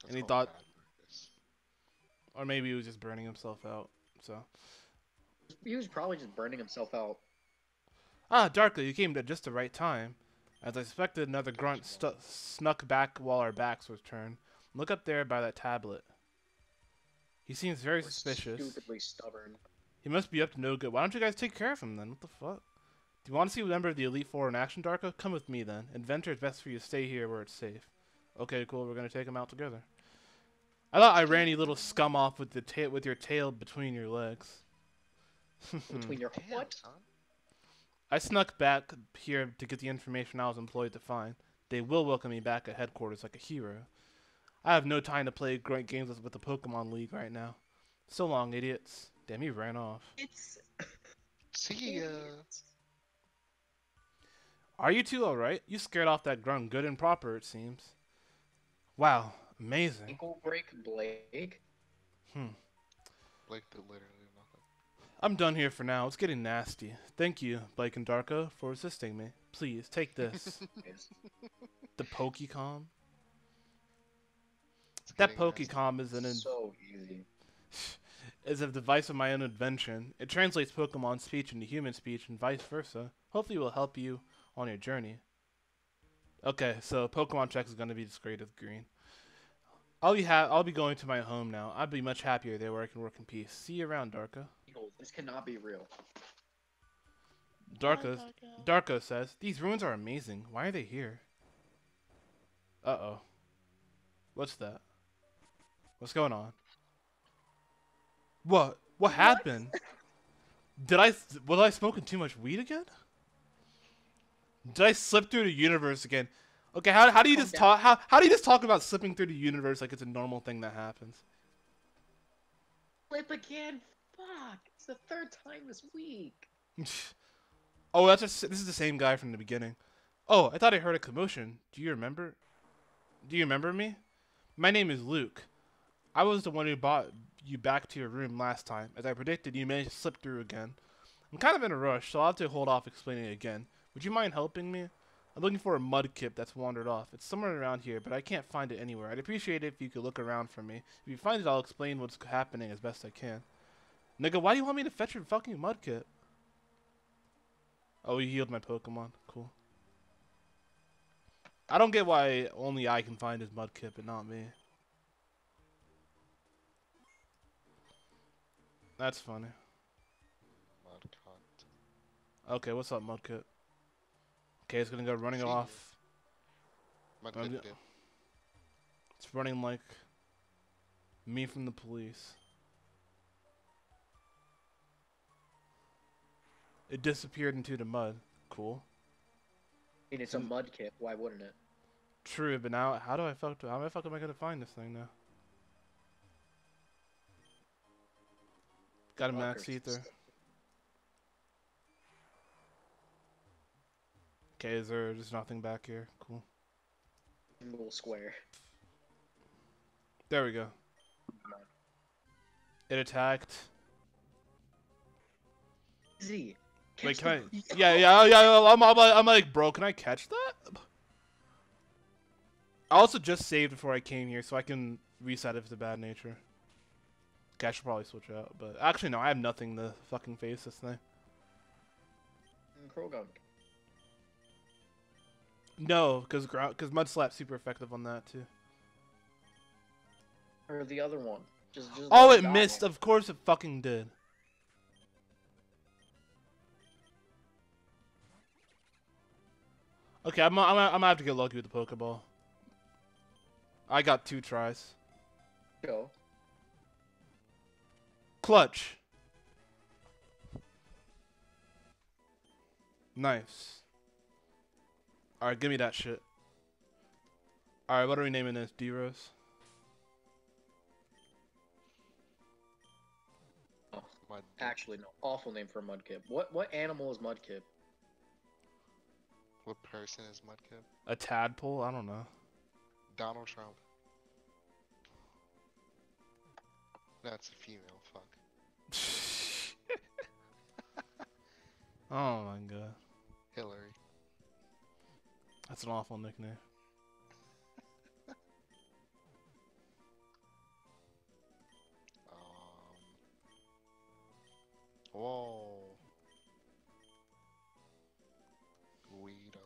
That's and he thought- or maybe he was just burning himself out. So He was probably just burning himself out. Ah, Darko, you came at just the right time. As I suspected, another grunt stu- snuck back while our backs were turned. Look up there by that tablet. He seems very We're suspicious. Stupidly stubborn. He must be up to no good. Why don't you guys take care of him then? What the fuck? Do you want to see a member of the Elite Four in action, Darko? Come with me then. Inventor, it's best for you to stay here where it's safe. Okay, cool. We're gonna take him out together. I thought I ran you little scum off with the tail with your tail between your legs. Between your Damn, what? Son. I snuck back here to get the information I was employed to find. They will welcome me back at headquarters like a hero. I have no time to play great games with the Pokemon League right now. So long, idiots. Damn, he ran off. It's. See ya. Are you two alright? You scared off that grunt good and proper, it seems. Wow, amazing. Ankle break Blake. Hmm. Blake did literally nothing. I'm done here for now. It's getting nasty. Thank you, Blake and Darko, for assisting me. Please, take this. The Pokecom? That getting. Pokecom is an in- so easy. is a device of my own invention. It translates Pokemon speech into human speech and vice versa. Hopefully it will help you on your journey. Okay, so Pokemon check is going to be just great as green. I'll be ha- I'll be going to my home now. I'd be much happier there where I can work in peace. See you around, Darko. This cannot be real. Darko Darko says, "These ruins are amazing. Why are they here?" Uh-oh. What's that? What's going on? What? What happened? Did I was I smoking too much weed again? Did I slip through the universe again? Okay, how, how do you just talk how, how do you just talk about slipping through the universe like it's a normal thing that happens? Flip again. Fuck. It's the third time this week. oh, that's just, this is the same guy from the beginning. Oh, I thought I heard a commotion. Do you remember? Do you remember me? My name is Luke. I was the one who brought you back to your room last time. As I predicted, you managed to slip through again. I'm kind of in a rush, so I'll have to hold off explaining it again. Would you mind helping me? I'm looking for a mudkip that's wandered off. It's somewhere around here, but I can't find it anywhere. I'd appreciate it if you could look around for me. If you find it, I'll explain what's happening as best I can. Nigga, why do you want me to fetch your fucking mudkip? Oh, you healed my Pokemon. Cool. I don't get why only I can find his mudkip and not me. That's funny. Okay, what's up, Mudkip? Okay, it's gonna go running See. off. Mud I'm go- It's running like me from the police. It disappeared into the mud. Cool. I mean, it's a mud kip. Why wouldn't it? True, but now how do I fuck? How the fuck am I gonna find this thing now? Got a max Fuckers. ether. Okay, is there just nothing back here? Cool. Little square. There we go. It attacked. Z. Wait, can I? Yeah, yeah, yeah. yeah, I'm, I'm, like- I'm like, bro, can I catch that? I also just saved before I came here, so I can reset if it's a bad nature. Okay, I should probably switch out, but actually, no, I have nothing to fucking face this thing. Croagunk. No, because because Mud Slap's super effective on that too. Or the other one. Just, just Oh, it missed. Of course, it fucking did. Okay, I'm I'm I'm gonna have to get lucky with the Pokeball. I got two tries. Go. Clutch. Nice. Alright, give me that shit. Alright, what are we naming this? D-Rose? Mud. Actually, no. Awful name for a mudkip. What what animal is mudkip? What person is Mudkip? A tadpole? I don't know. Donald Trump. That's a female. Fuck. oh my god. Hillary. That's an awful nickname. Um. Whoa. Guido.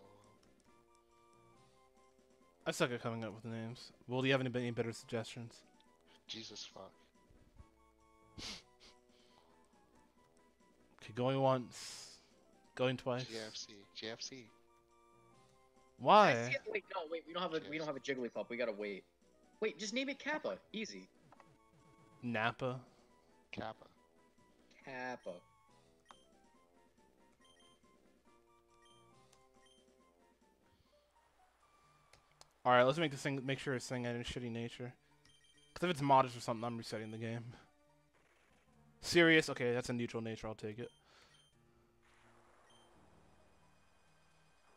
I suck at coming up with names. Well, do you have any, any better suggestions? Jesus fuck. Okay, going once. Going twice. GFC. GFC. I Why? Wait, no, wait. We don't have a we don't have a Jigglypuff. We gotta wait. Wait, just name it Kappa. Easy. Napa? Kappa. Kappa. Alright, let's make this thing, make sure it's thing had a shitty nature. Because if it's modest or something, I'm resetting the game. Serious? Okay, that's a neutral nature, I'll take it.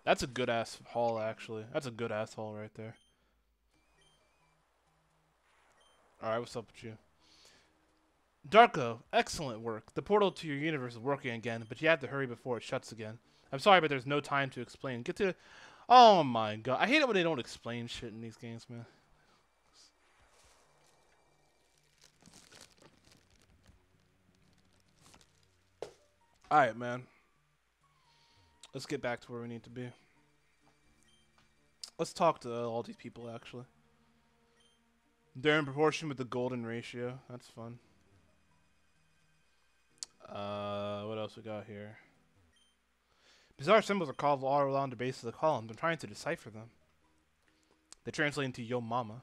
That's a good ass haul, actually. That's a good ass haul right there. Alright, what's up with you? Darko, excellent work. The portal to your universe is working again, but you have to hurry before it shuts again. I'm sorry, but there's no time to explain. Get to. Oh my god. I hate it when they don't explain shit in these games, man. Alright, man. Let's get back to where we need to be. Let's talk to all these people, actually. They're in proportion with the golden ratio. That's fun. Uh, what else we got here? Bizarre symbols are called all around the base of the columns. I'm trying to decipher them. They translate into yo mama.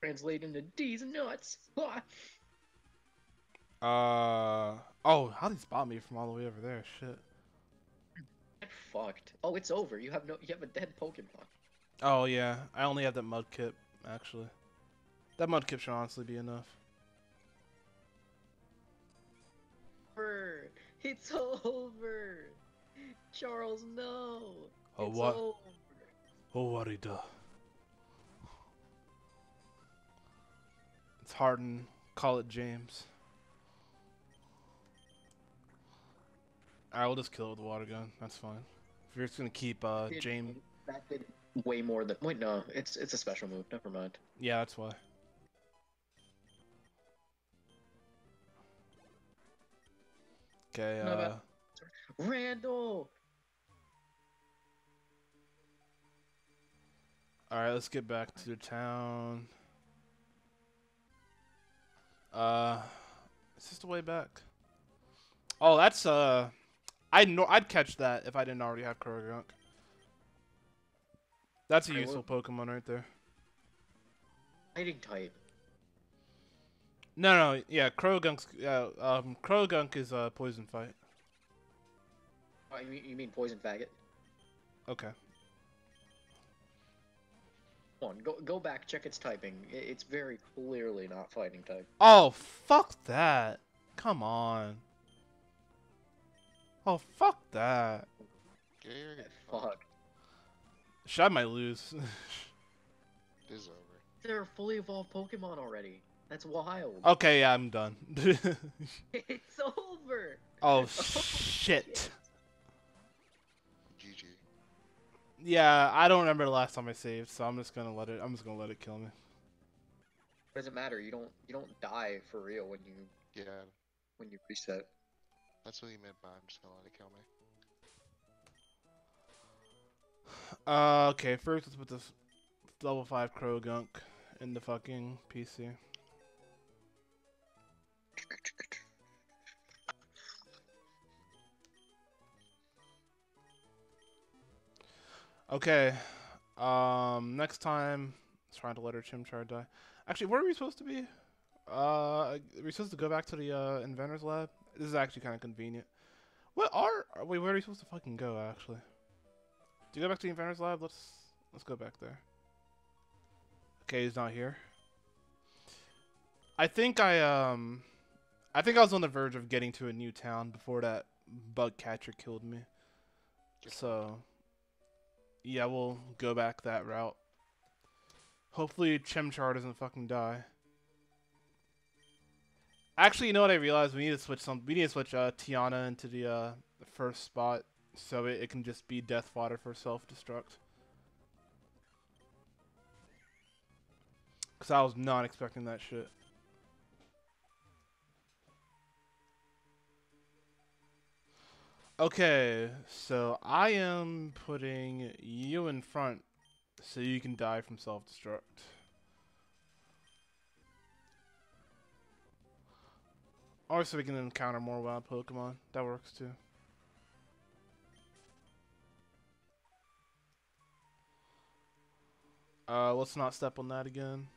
Translate into D's nuts. Uh oh, how they spot me from all the way over there? Shit. Get fucked. Oh, it's over. You have no. You have a dead Pokemon. Oh yeah, I only have that Mudkip actually. That Mudkip should honestly be enough. Over. It's over. Charles, no. Oh it's what? Over. Oh warida. It's Harden. Call it James. Alright, we'll just kill it with a water gun. That's fine. If you're just gonna keep uh Did- James, That did way more than. Wait, no, it's it's a special move. Never mind. yeah, that's why. Okay. No, Uh, Randall. all right, let's get back to the town. Uh, is this the way back? Oh, that's uh, I know I'd catch that if I didn't already have Croagunk. That's a I useful Pokemon right there. Fighting type. No, no, yeah, Croagunk's yeah, um, Croagunk is a uh, poison fight. Oh, you mean, you mean poison faggot? Okay. Come on, go go back. Check its typing. It's very clearly not fighting type. Oh, fuck that. Come on. Oh, fuck that. Gary, Fuck. Shit, I might lose. It is over. There are fully evolved Pokemon already. That's wild. okay, yeah, I'm done. it's over. oh, oh shit. GG. Yeah, I don't remember the last time I saved, so I'm just gonna let it. I'm just gonna let it kill me. Doesn't matter. You don't you don't die for real when you Yeah, when you reset. That's what he meant by I'm just gonna let it kill me. Uh, okay. First, let's put this level five Croagunk in the fucking PC. Okay. Um, next time, trying to let her Chimchar die. Actually, where are we supposed to be? Uh, are we supposed to go back to the uh, inventor's lab? This is actually kind of convenient. What are? are- Wait, where are we supposed to fucking go? Actually, do you go back to the inventor's lab? Let's let's go back there. Okay, he's not here. I think I um, I think I was on the verge of getting to a new town before that bug catcher killed me. So, yeah, we'll go back that route. Hopefully, Chimchar doesn't fucking die. Actually, you know what I realized? We need to switch some. We need to switch uh, Tiana into the uh, the first spot, so it, it can just be death fodder for self destruct. Cause I was not expecting that shit. Okay, so I am putting you in front so you can die from self-destruct. So we can encounter more wild Pokemon. That works too. Uh, let's not step on that again.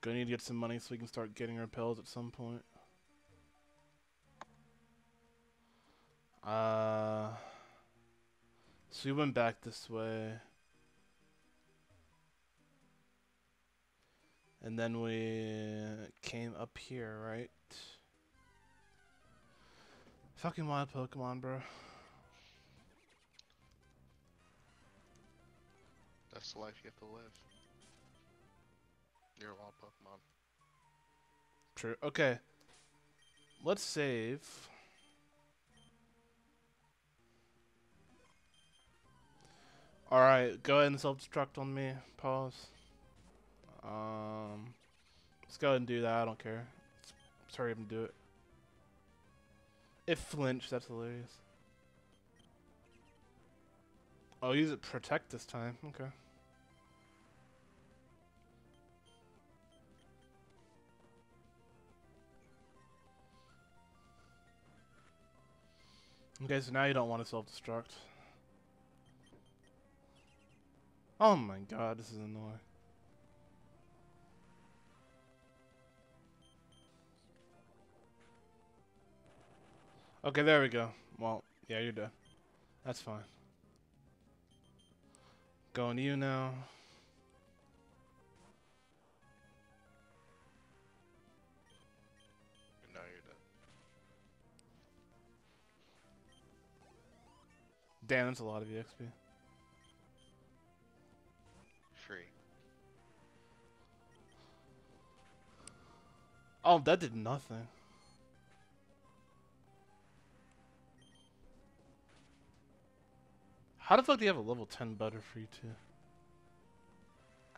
Gonna need to get some money so we can start getting our pills at some point. Uh, so we went back this way. And then we came up here, right? Fucking wild Pokemon, bro. That's the life you have to live. You're a wild Pokemon. True. Okay. Let's save. Alright, go ahead and self-destruct on me. Pause. Um, let's go ahead and do that. I don't care. Let's hurry up and do it. If flinch, that's hilarious. I'll use it protect this time. Okay. Okay, so now you don't want to self-destruct. Oh my god, this is annoying. Okay, there we go. Well, yeah, you're done. That's fine. Going to you now. No, you're dead. Damn, that's a lot of EXP. Oh, that did nothing. How the fuck do you have a level 10 Butterfree too?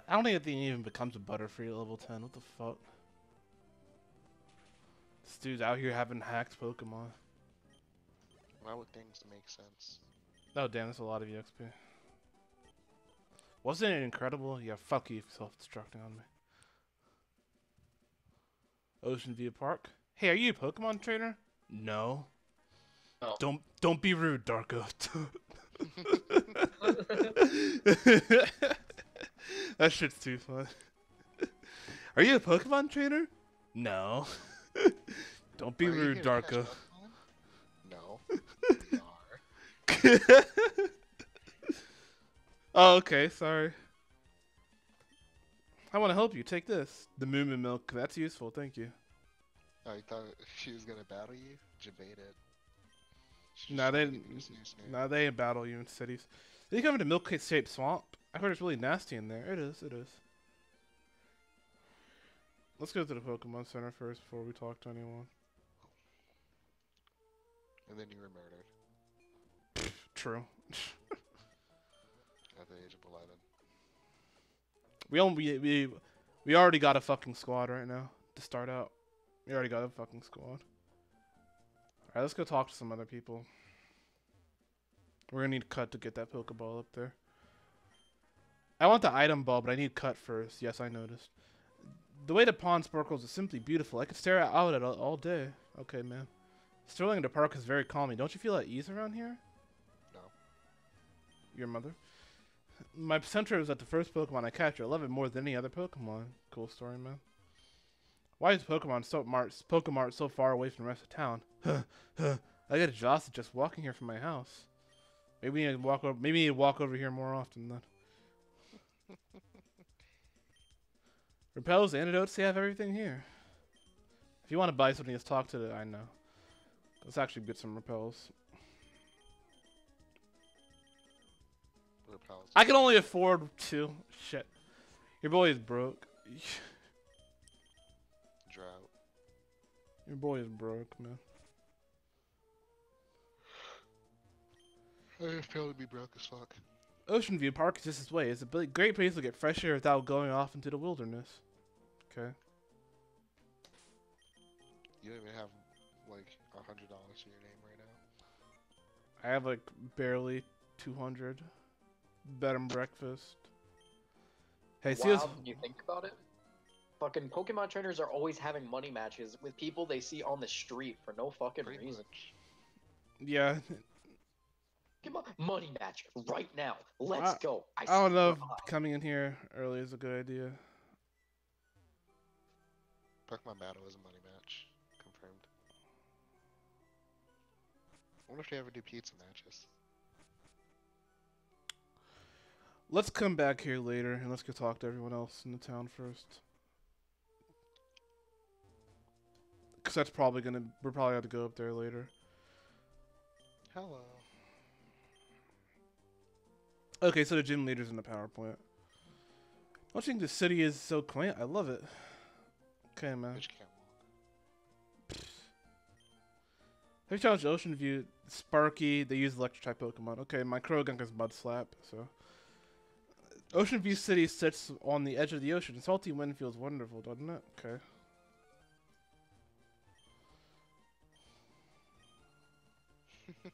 I don't think it even becomes a Butterfree at level 10. What the fuck? This dude's out here having hacked Pokemon. Why would things make sense? Oh damn, that's a lot of EXP. Wasn't it incredible? Yeah, fuck you self-destructing on me. Ocean View Park. Hey, are you a Pokemon trainer? No. Oh. Don't don't be rude, Darko. that shit's too fun. Are you a Pokemon trainer? No. don't be Are rude, here to catch Darko. No. Oh, okay. Sorry. I want to help you. Take this. The Moo Moo Milk. That's useful. Thank you. Oh, I thought she was gonna battle you? Jebaited. She's Nah, they just didn't- gonna snoo snoo. Nah, they battle you in cities. Did you come into Milk Shaped Swamp? I heard it's really nasty in there. It is. It is. Let's go to the Pokemon Center first before we talk to anyone. And then you were murdered True. at the age of 11. We only we, we already got a fucking squad right now to start out. We already got a fucking squad. Alright, let's go talk to some other people. We're gonna need cut to get that Pokeball up there. I want the item ball, but I need cut first. Yes, I noticed. The way the pond sparkles is simply beautiful. I could stare out at it all, all day. Okay, man. Strolling in the park is very calming. Don't you feel at ease around here? No. Your mother? My center is at the first Pokemon I catch. I love it more than any other Pokemon. Cool story, man. Why is Pokemon so Mart Pokemart so far away from the rest of town? I get exhausted just walking here from my house. Maybe we need to walk over. Maybe to walk over here more often then. Repels, antidotes, they have everything here. If you want to buy something, let's talk to the. I know. Let's actually get some repels. Repels. I can only afford two. Shit. Your boy is broke. Drought. Your boy is broke, man. I just feel to be broke as fuck. Ocean View Park is just this way. It's a great place to get fresh air without going off into the wilderness. Okay. You don't even have like a hundred dollars in your name right now. I have like barely 200. Bed and breakfast. Hey, see wow, us. when you think about it. Fucking Pokemon trainers are always having money matches with people they see on the street for no fucking Pretty reason. much. Yeah. Come on, money match right now. Let's I- go. I, I don't know if swear to God. coming in here early is a good idea. Pokemon Battle is a money match. Confirmed. I wonder if they ever do pizza matches. Let's come back here later and let's go talk to everyone else in the town first. Cause that's probably gonna. We're probably have to go up there later. Hello. Okay, so the gym leader's in the power plant. Don't you think the city is so quaint? I love it. Okay, man. Bitch can't walk. Have you challenged Ocean View? Sparky, they use electric type Pokemon. Okay, my Croagunk is Mud Slap, so. Ocean View City sits on the edge of the ocean. Salty wind feels wonderful, doesn't it? Okay.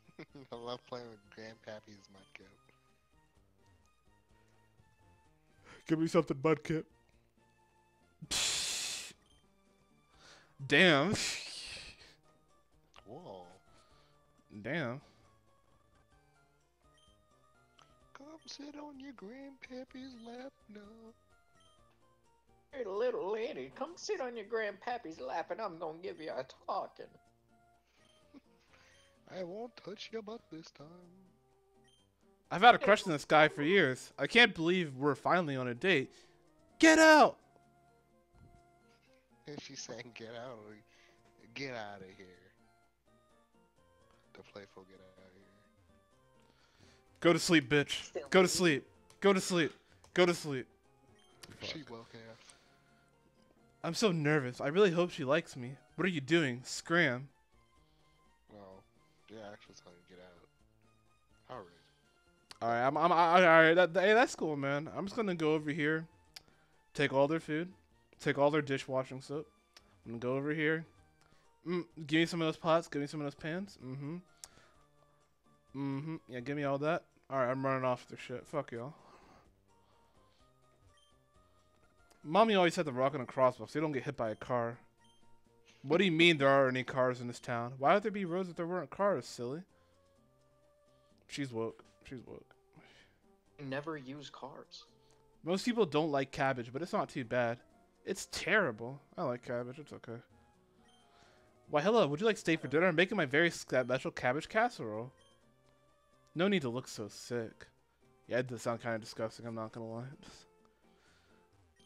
I love playing with Grandpappy's Mudkip. Give me something, Mudkip. Damn. Whoa. Damn. Sit on your Grandpappy's lap now. Hey, little lady, come sit on your grandpappy's lap and I'm gonna give you a talking. I won't touch your butt this time. I've had a crush on this guy for years. I can't believe we're finally on a date. Get out! And she's saying, get out of Get out of here. The playful get out of here. Go to sleep, bitch. Go to sleep. Go to sleep. Go to sleep. She woke ass. I'm so nervous. I really hope she likes me. What are you doing? Scram. Well, yeah, actually tell you to get out. How rude. All right, I'm, I'm, I, all right. That, hey, that's cool, man. I'm just gonna go over here, take all their food, take all their dishwashing soap. I'm gonna go over here. Mm, give me some of those pots. Give me some of those pans. Mm-hmm. Mm-hmm. Yeah, give me all that. All right, I'm running off their shit. Fuck y'all. Mommy always had the rock and a crossbow, so you don't get hit by a car. What do you mean there aren't any cars in this town? Why would there be roads if there weren't cars, silly? She's woke. She's woke. Never use cars. Most people don't like cabbage, but it's not too bad. It's terrible. I like cabbage. It's okay. Why, hello. Would you like steak for dinner? I'm making my very special cabbage casserole. No need to look so sick. Yeah, it does sound kind of disgusting. I'm not gonna lie.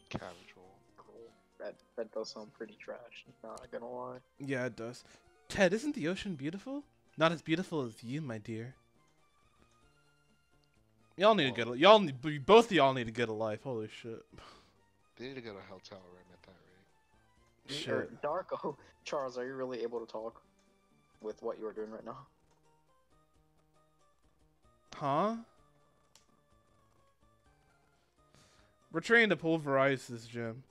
Cabbage roll. Cool. That that does sound pretty trash. Not gonna lie. Yeah, it does. Ted, isn't the ocean beautiful? Not as beautiful as you, my dear. Y'all need to get a, y'all need, both of y'all need to get a life. Holy shit. They need to go to a hotel room at that rate. You- uh, or Shit. Darko, Charles, are you really able to talk with what you are doing right now? Huh? We're trying to pulverize this gym.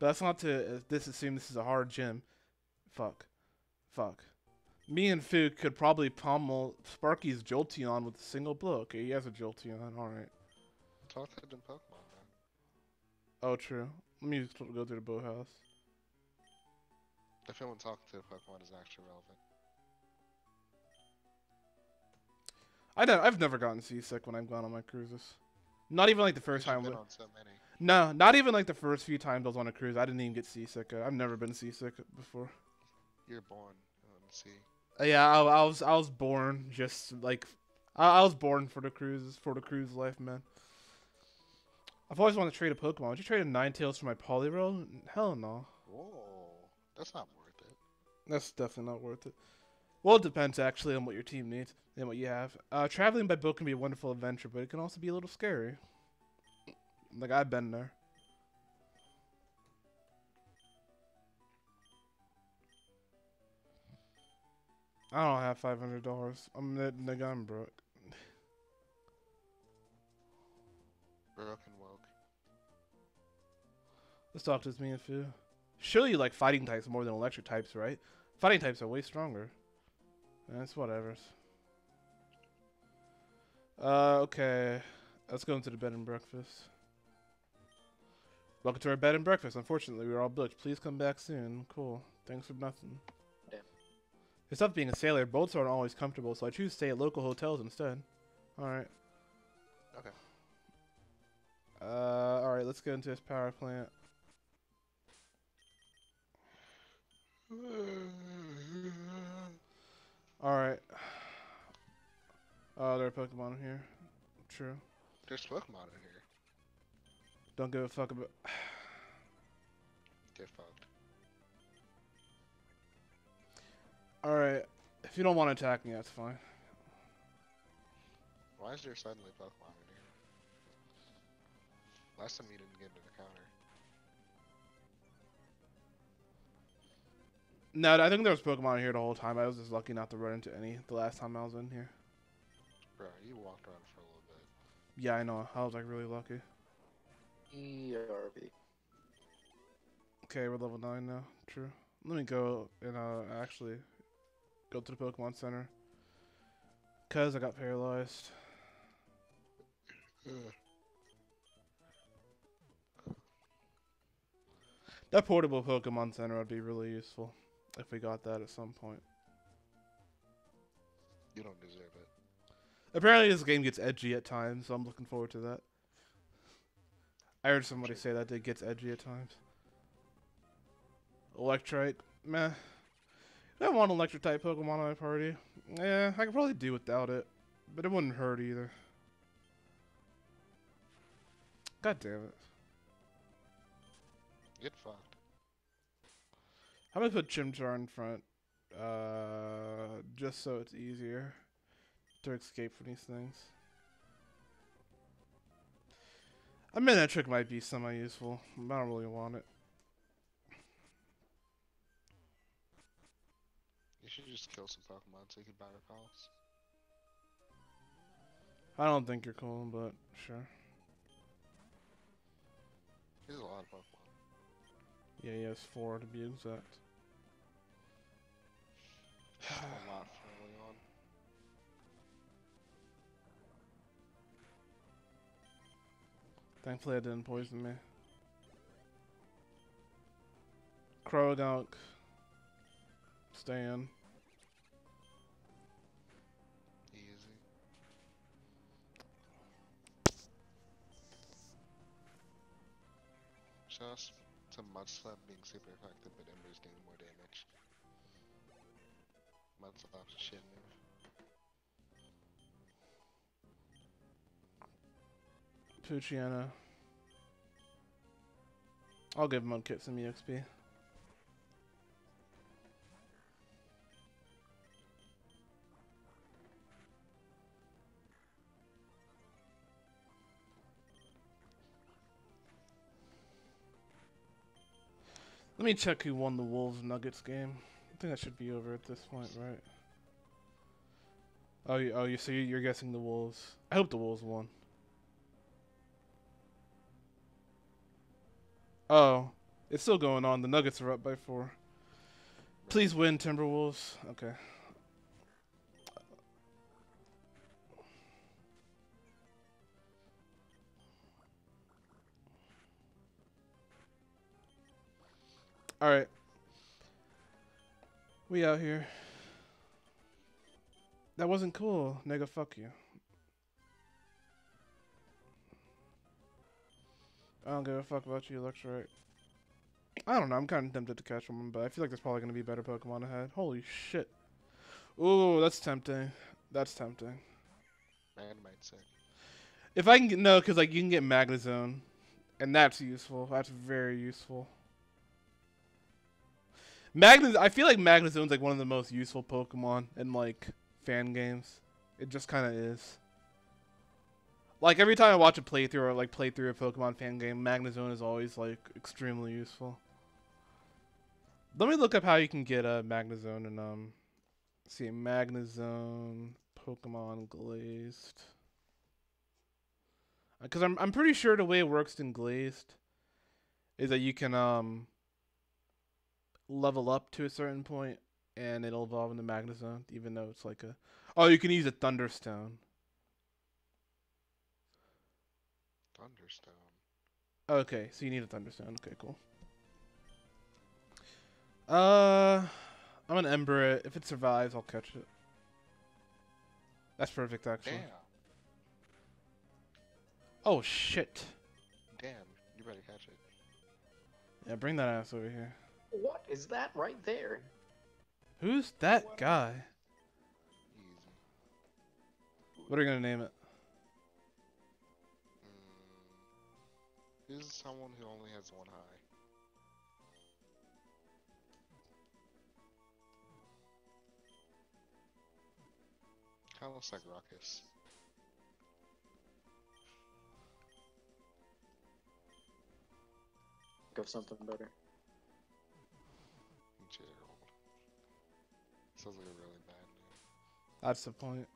But that's not to uh, this assume this is a hard gym. Fuck. Fuck. Me and Fu could probably pummel Sparky's Jolteon with a single blow. Okay, he has a Jolteon. Alright. Talk to them Pokemon, man. Oh, true. Let me just go through the boathouse. I feel when talking to Pokemon is actually relevant. I don't, I've never gotten seasick when I've gone on my cruises. Not even like the first You've time. been on so many. No, not even like the first few times I was on a cruise. I didn't even get seasick. Uh, I've never been seasick before. You're born. Let's see. Uh, Yeah, I, I was I was born just like I, I was born for the cruises for the cruise life, man. I've always wanted to trade a Pokemon. Would you trade a Ninetales for my Poliwhirl? Hell no. Whoa, that's not worth it. That's definitely not worth it. Well, it depends actually on what your team needs and what you have. Uh, traveling by boat can be a wonderful adventure, but it can also be a little scary. Like I've been there. I don't have five hundred dollars. I'm nigga. I'm broke. Broken woke. Let's talk to this me and Fu. Surely you like fighting types more than electric types, right? Fighting types are way stronger. That's whatever. Uh, okay. Let's go into the bed and breakfast. Welcome to our bed and breakfast. Unfortunately, we are all booked. Please come back soon. Cool. Thanks for nothing. Damn. It's tough being a sailor. Boats aren't always comfortable, so I choose to stay at local hotels instead. Alright. Okay. Uh, alright, let's get into this power plant. Alright. Oh, there are Pokemon in here. True. There's Pokemon in here. Don't give a fuck about. Get fucked. Alright. If you don't want to attack me, that's fine. Why is there suddenly Pokemon in here? Last time you didn't get into the counter. No, I think there was Pokemon here the whole time. I was just lucky not to run into any the last time I was in here. Bro, you walked around for a little bit. Yeah, I know. I was like really lucky. ERB. Okay, we're level 9 now. True. Let me go and uh, actually go to the Pokemon Center. Because I got paralyzed. That portable Pokemon Center would be really useful if we got that at some point. You don't deserve it. Apparently, this game gets edgy at times, so I'm looking forward to that. I heard somebody say that it gets edgy at times. Electrike, meh. I want an electric type Pokemon on my party. Yeah, I could probably do without it, but it wouldn't hurt either. God damn it. Get fucked. I'm gonna put Chimchar in front, uh, just so it's easier to escape from these things. I mean, that trick might be semi-useful. I don't really want it. You should just kill some Pokemon so you can buy their calls. I don't think you're cool, but sure. There's a lot of Pokemon. Yeah, he has four to be exact. a lot early on. Thankfully, it didn't poison me. Croagunk. Stay in. Easy. Just to Mudslap being super effective, but Ember's doing more damage. Mudslap's a shit move. Poochyena. I'll give Mudkip some EXP. Let me check who won the Wolves Nuggets game. I think that should be over at this point, right? Oh, you, oh, you so you're guessing the Wolves. I hope the Wolves won. Oh, it's still going on. The Nuggets are up by four. Please win, Timberwolves. Okay. All right. We out here. That wasn't cool. Nigga, fuck you. I don't give a fuck about you, Electrolyte. I don't know. I'm kind of tempted to catch one, but I feel like there's probably going to be better Pokemon ahead. Holy shit. Ooh, that's tempting. That's tempting. Man might say. If I can get, no, because like you can get Magnezone, and that's useful. That's very useful. Magnez, I feel like Magnezone's like one of the most useful Pokemon in like fan games. It just kind of is. Like every time I watch a playthrough or like playthrough a Pokemon fan game, Magnezone is always like extremely useful. Let me look up how you can get a uh, Magnezone and um, see Magnezone Pokemon Glazed. Because uh, I'm I'm pretty sure the way it works in Glazed is that you can um level up to a certain point and it'll evolve into Magnezone, even though it's like a. Oh, you can use a Thunderstone. Thunderstone. Okay, so you need a Thunderstone. Okay, cool. Uh, I'm gonna Ember it. If it survives, I'll catch it. That's perfect, actually. Damn. Oh shit. Damn. You better catch it. Yeah, bring that ass over here. What is that right there? Who's that guy? What are you gonna name it? Mm. This is someone who only has one eye. Kinda looks like Ruckus. Think of something better. Gerald. Sounds like a really bad name. That's the point.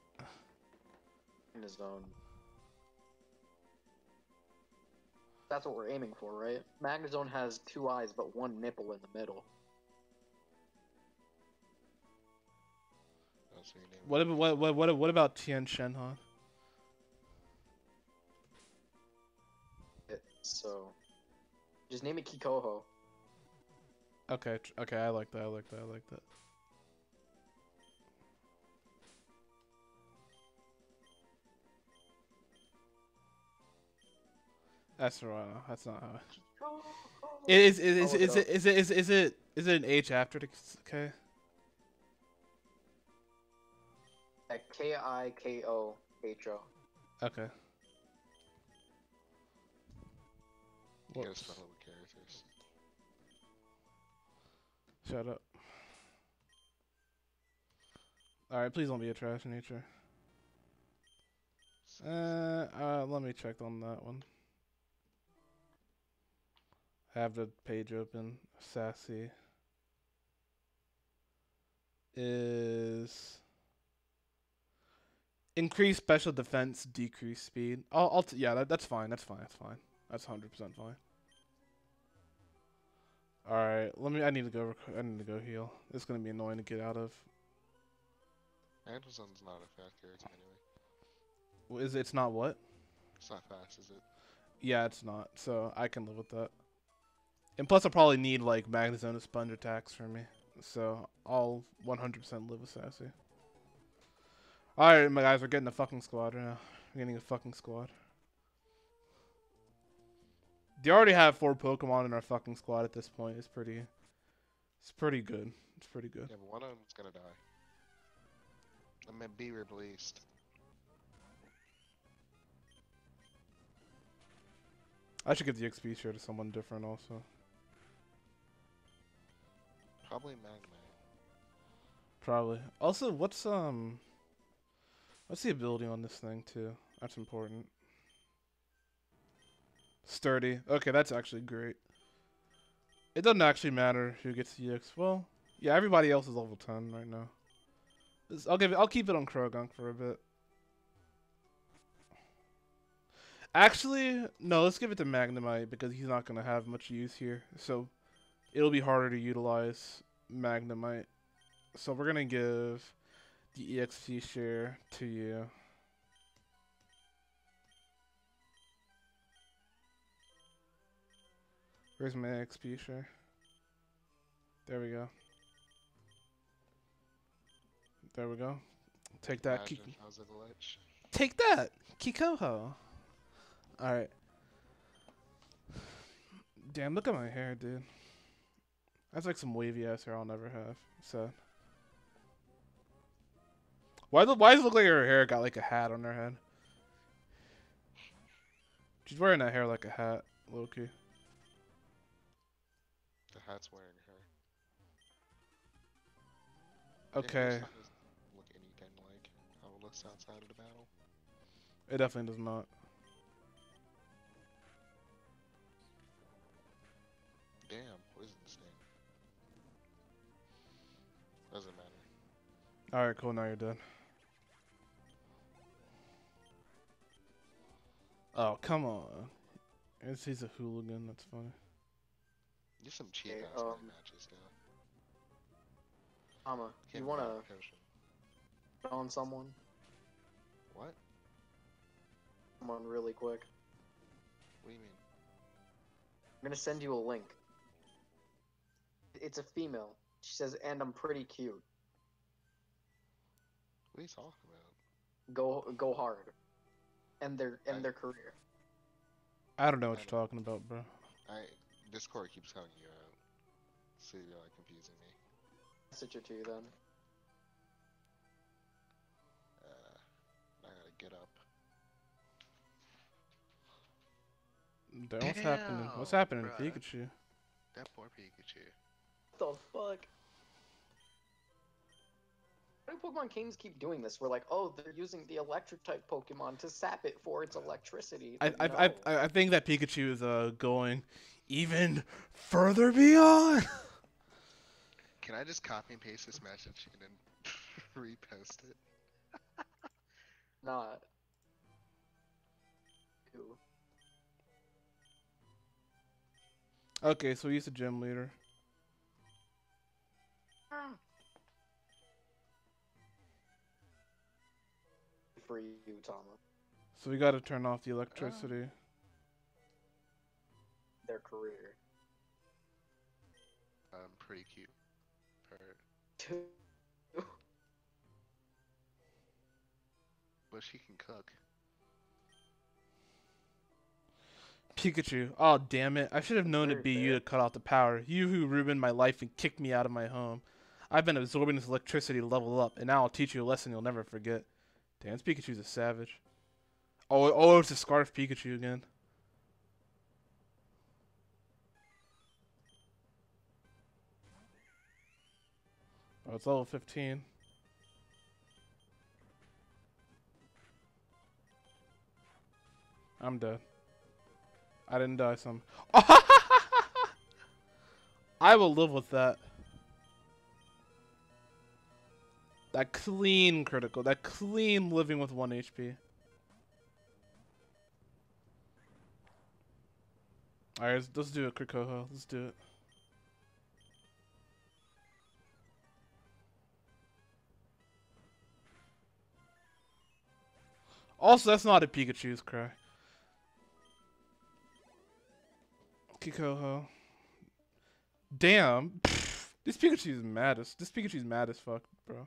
In his own. That's what we're aiming for, right? Magnezone has two eyes but one nipple in the middle. That's what name What about what what what, what about Tien Shinhan? It- So, just name it Kikoho. Okay, tr- okay, I like that. I like that. I like that. That's right. That's not how. Kikoho. Is is is I'll look is it oh, it is it is is it is it an H after the K? K I K O H O. Okay. You Shut up. All right, please don't be a trash nature. Uh, uh, let me check on that one. Have the page open. Sassy. is increase special defense, decrease speed. I'll, I'll yeah, that, that's fine. That's fine. That's fine. That's hundred percent fine. All right, let me. I need to go. I need to go heal. It's gonna be annoying to get out of. Anderson's not a fast character anyway. Well, Is it, it's not what? It's not fast, is it? Yeah, it's not. So I can live with that. And plus, I'll probably need like Magnezone sponge attacks for me. So I'll 100% live with Sassy. Alright, my guys, we're getting a fucking squad right now. We're getting a fucking squad. They already have four Pokemon in our fucking squad at this point. It's pretty. It's pretty good. It's pretty good. Yeah, but one of them's gonna die. And then be released. I should give the XP share to someone different also. Probably Magma. Probably. Also, what's um, what's the ability on this thing too? That's important. Sturdy. Okay, that's actually great. It doesn't actually matter who gets the EX. Well, yeah, everybody else is level ten right now. I'll give it. I'll keep it on Croagunk for a bit. Actually, no. Let's give it to Magnemite because he's not gonna have much use here. So, it'll be harder to utilize Magnemite. So we're gonna give the EXP share to you. Where's my XP share? There we go. There we go. Take that, Imagine Kiki. if I was a glitch. Take that, Kikoho. All right. Damn, look at my hair, dude. That's like some wavy ass hair I'll never have. So. Why the why does it look like her hair got like a hat on her head? She's wearing that hair like a hat, Loki. Hat's wearing her. Okay, Look anything like how it looks outside of the battle. it definitely does not. Damn, poison sting. Doesn't matter. All right, cool. Now you're dead. Oh come on! It's, he's a hooligan. That's funny. There's some cheap Okay, ass um, matches though. Mama, Can't you wanna grab a potion. on someone? What? Someone really quick. What do you mean? I'm gonna send you a link. It's a female. She says, and I'm pretty cute. What are you talking about? Go go hard. End their end I- their career. I don't know what I you're talking about, bro. I Discord keeps calling you out. So you're like confusing me. Message it to you then. Uh, I gotta get up. Damn, what's happening? What's happening to bruh. Pikachu? That poor Pikachu. What the fuck? Why do Pokemon games keep doing this? We're like, oh, they're using the electric type Pokemon to sap it for its electricity. I, Like, I, I, no. I I think that Pikachu is uh going even further beyond. Can I just copy and paste this message and then repost it? not. Ew. okay, so he's a gym leader. Ah. For you, Tama. So we got to turn off the electricity. Ah. Their career. I'm pretty cute. Her, but she can cook. Pikachu. Oh damn it! I should have known it'd be you to cut off the power. You who ruined my life and kicked me out of my home. I've been absorbing this electricity to level up, and now I'll teach you a lesson you'll never forget. Damn, Pikachu's a savage. Oh, oh, it's a Scarf Pikachu again. Oh, it's level 15. I'm dead. I didn't die some. I will live with that. That clean critical. That clean living with 1 HP. Alright, let's, let's do it, Krakoho. Let's do it. Also, that's not a Pikachu's cry. Kikoho. Damn. this Pikachu's mad as this Pikachu's mad as fuck, bro.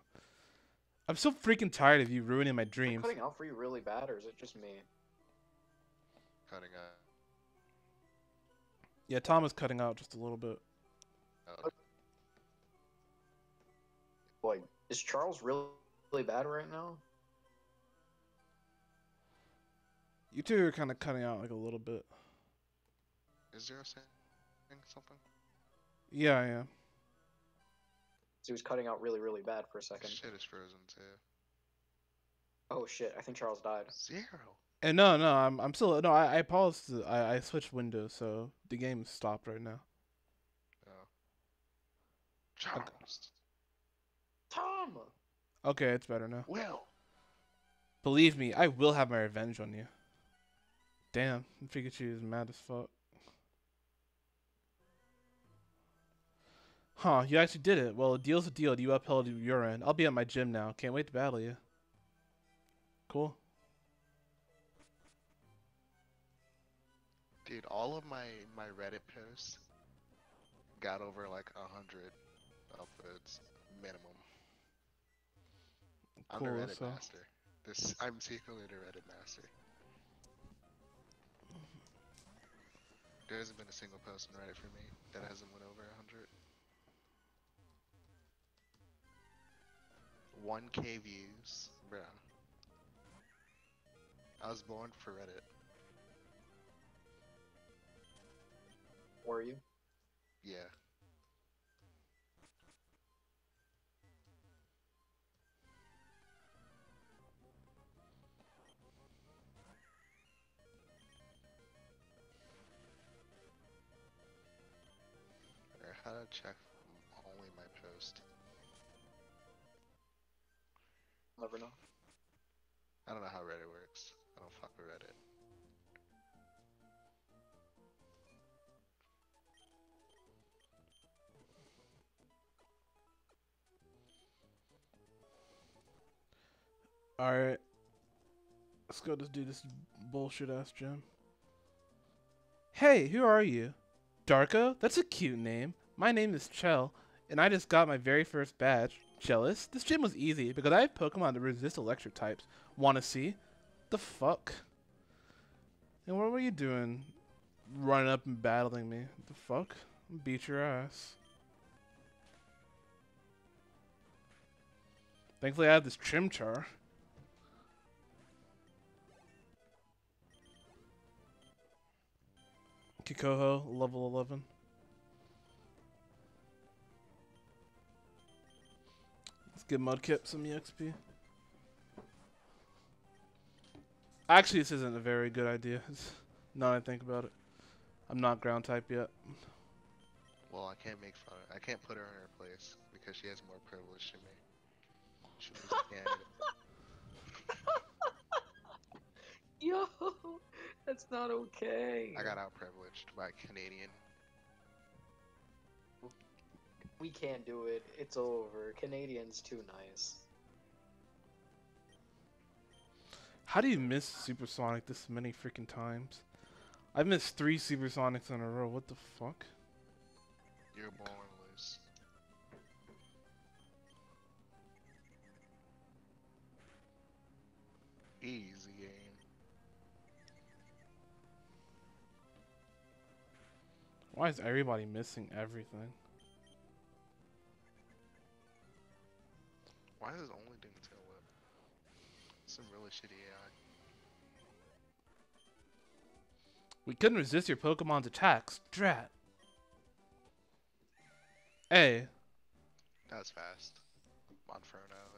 I'm so freaking tired of you ruining my Is it dreams. cutting out for you really bad, or is it just me? Cutting out. Yeah, Tom is cutting out just a little bit. Oh, Boy, is Charles really, really bad right now? You two are kind of cutting out like a little bit. is Zero saying something? Yeah, yeah. he was cutting out really, really bad for a second. Shit is frozen too. Oh shit, I think Charles died. Zero. And no, no, I'm I'm still no. I, I paused. I I switched windows, so the game stopped right now. Oh. Charles. Tom! Okay, it's better now. Will. Believe me, I will have my revenge on you. Damn, Pikachu is mad as fuck. Huh, you actually did it. Well, a deal's a deal. You upheld your end. I'll be at my gym now. Can't wait to battle you. Cool. Dude, all of my my Reddit posts got over like a hundred upvotes minimum. I'm Cool, the Reddit so- master. This I'm secretly the Reddit master. There hasn't been a single post on Reddit for me that hasn't went over hundred. 1k views, bruh. I was born for Reddit. Were you? Yeah. How to check only my post? Never know. I don't know how Reddit works. I don't fuck with Reddit. Alright. Let's go just do this bullshit ass gym. Hey, who are you? Darko? That's a cute name. My name is Chell, and I just got my very first badge. Jealous? This gym was easy because I have Pokemon that resist electric types. Wanna see? The fuck? And what were you doing? Running up and battling me. The fuck? Beat your ass. Thankfully I have this Chimchar. Kikoho, level 11. Give Mudkip some EXP. Actually, this isn't a very good idea. It's, now that I think about it. I'm not ground type yet. Well, I can't make fun. I can't put her in her place because she has more privilege than me. She means I. Yo, that's not okay. I got out privileged by a Canadian. We can't do it. It's over. Canadians too nice. How do you miss Supersonic this many freaking times? I've missed three Supersonics in a row. What the fuck? You're born loose. Easy game. Why is everybody missing everything? Why is it only doing tail whip? Some really shitty AI. We couldn't resist your Pokemon's attacks. Drat. Hey, That was fast. Monferno incoming.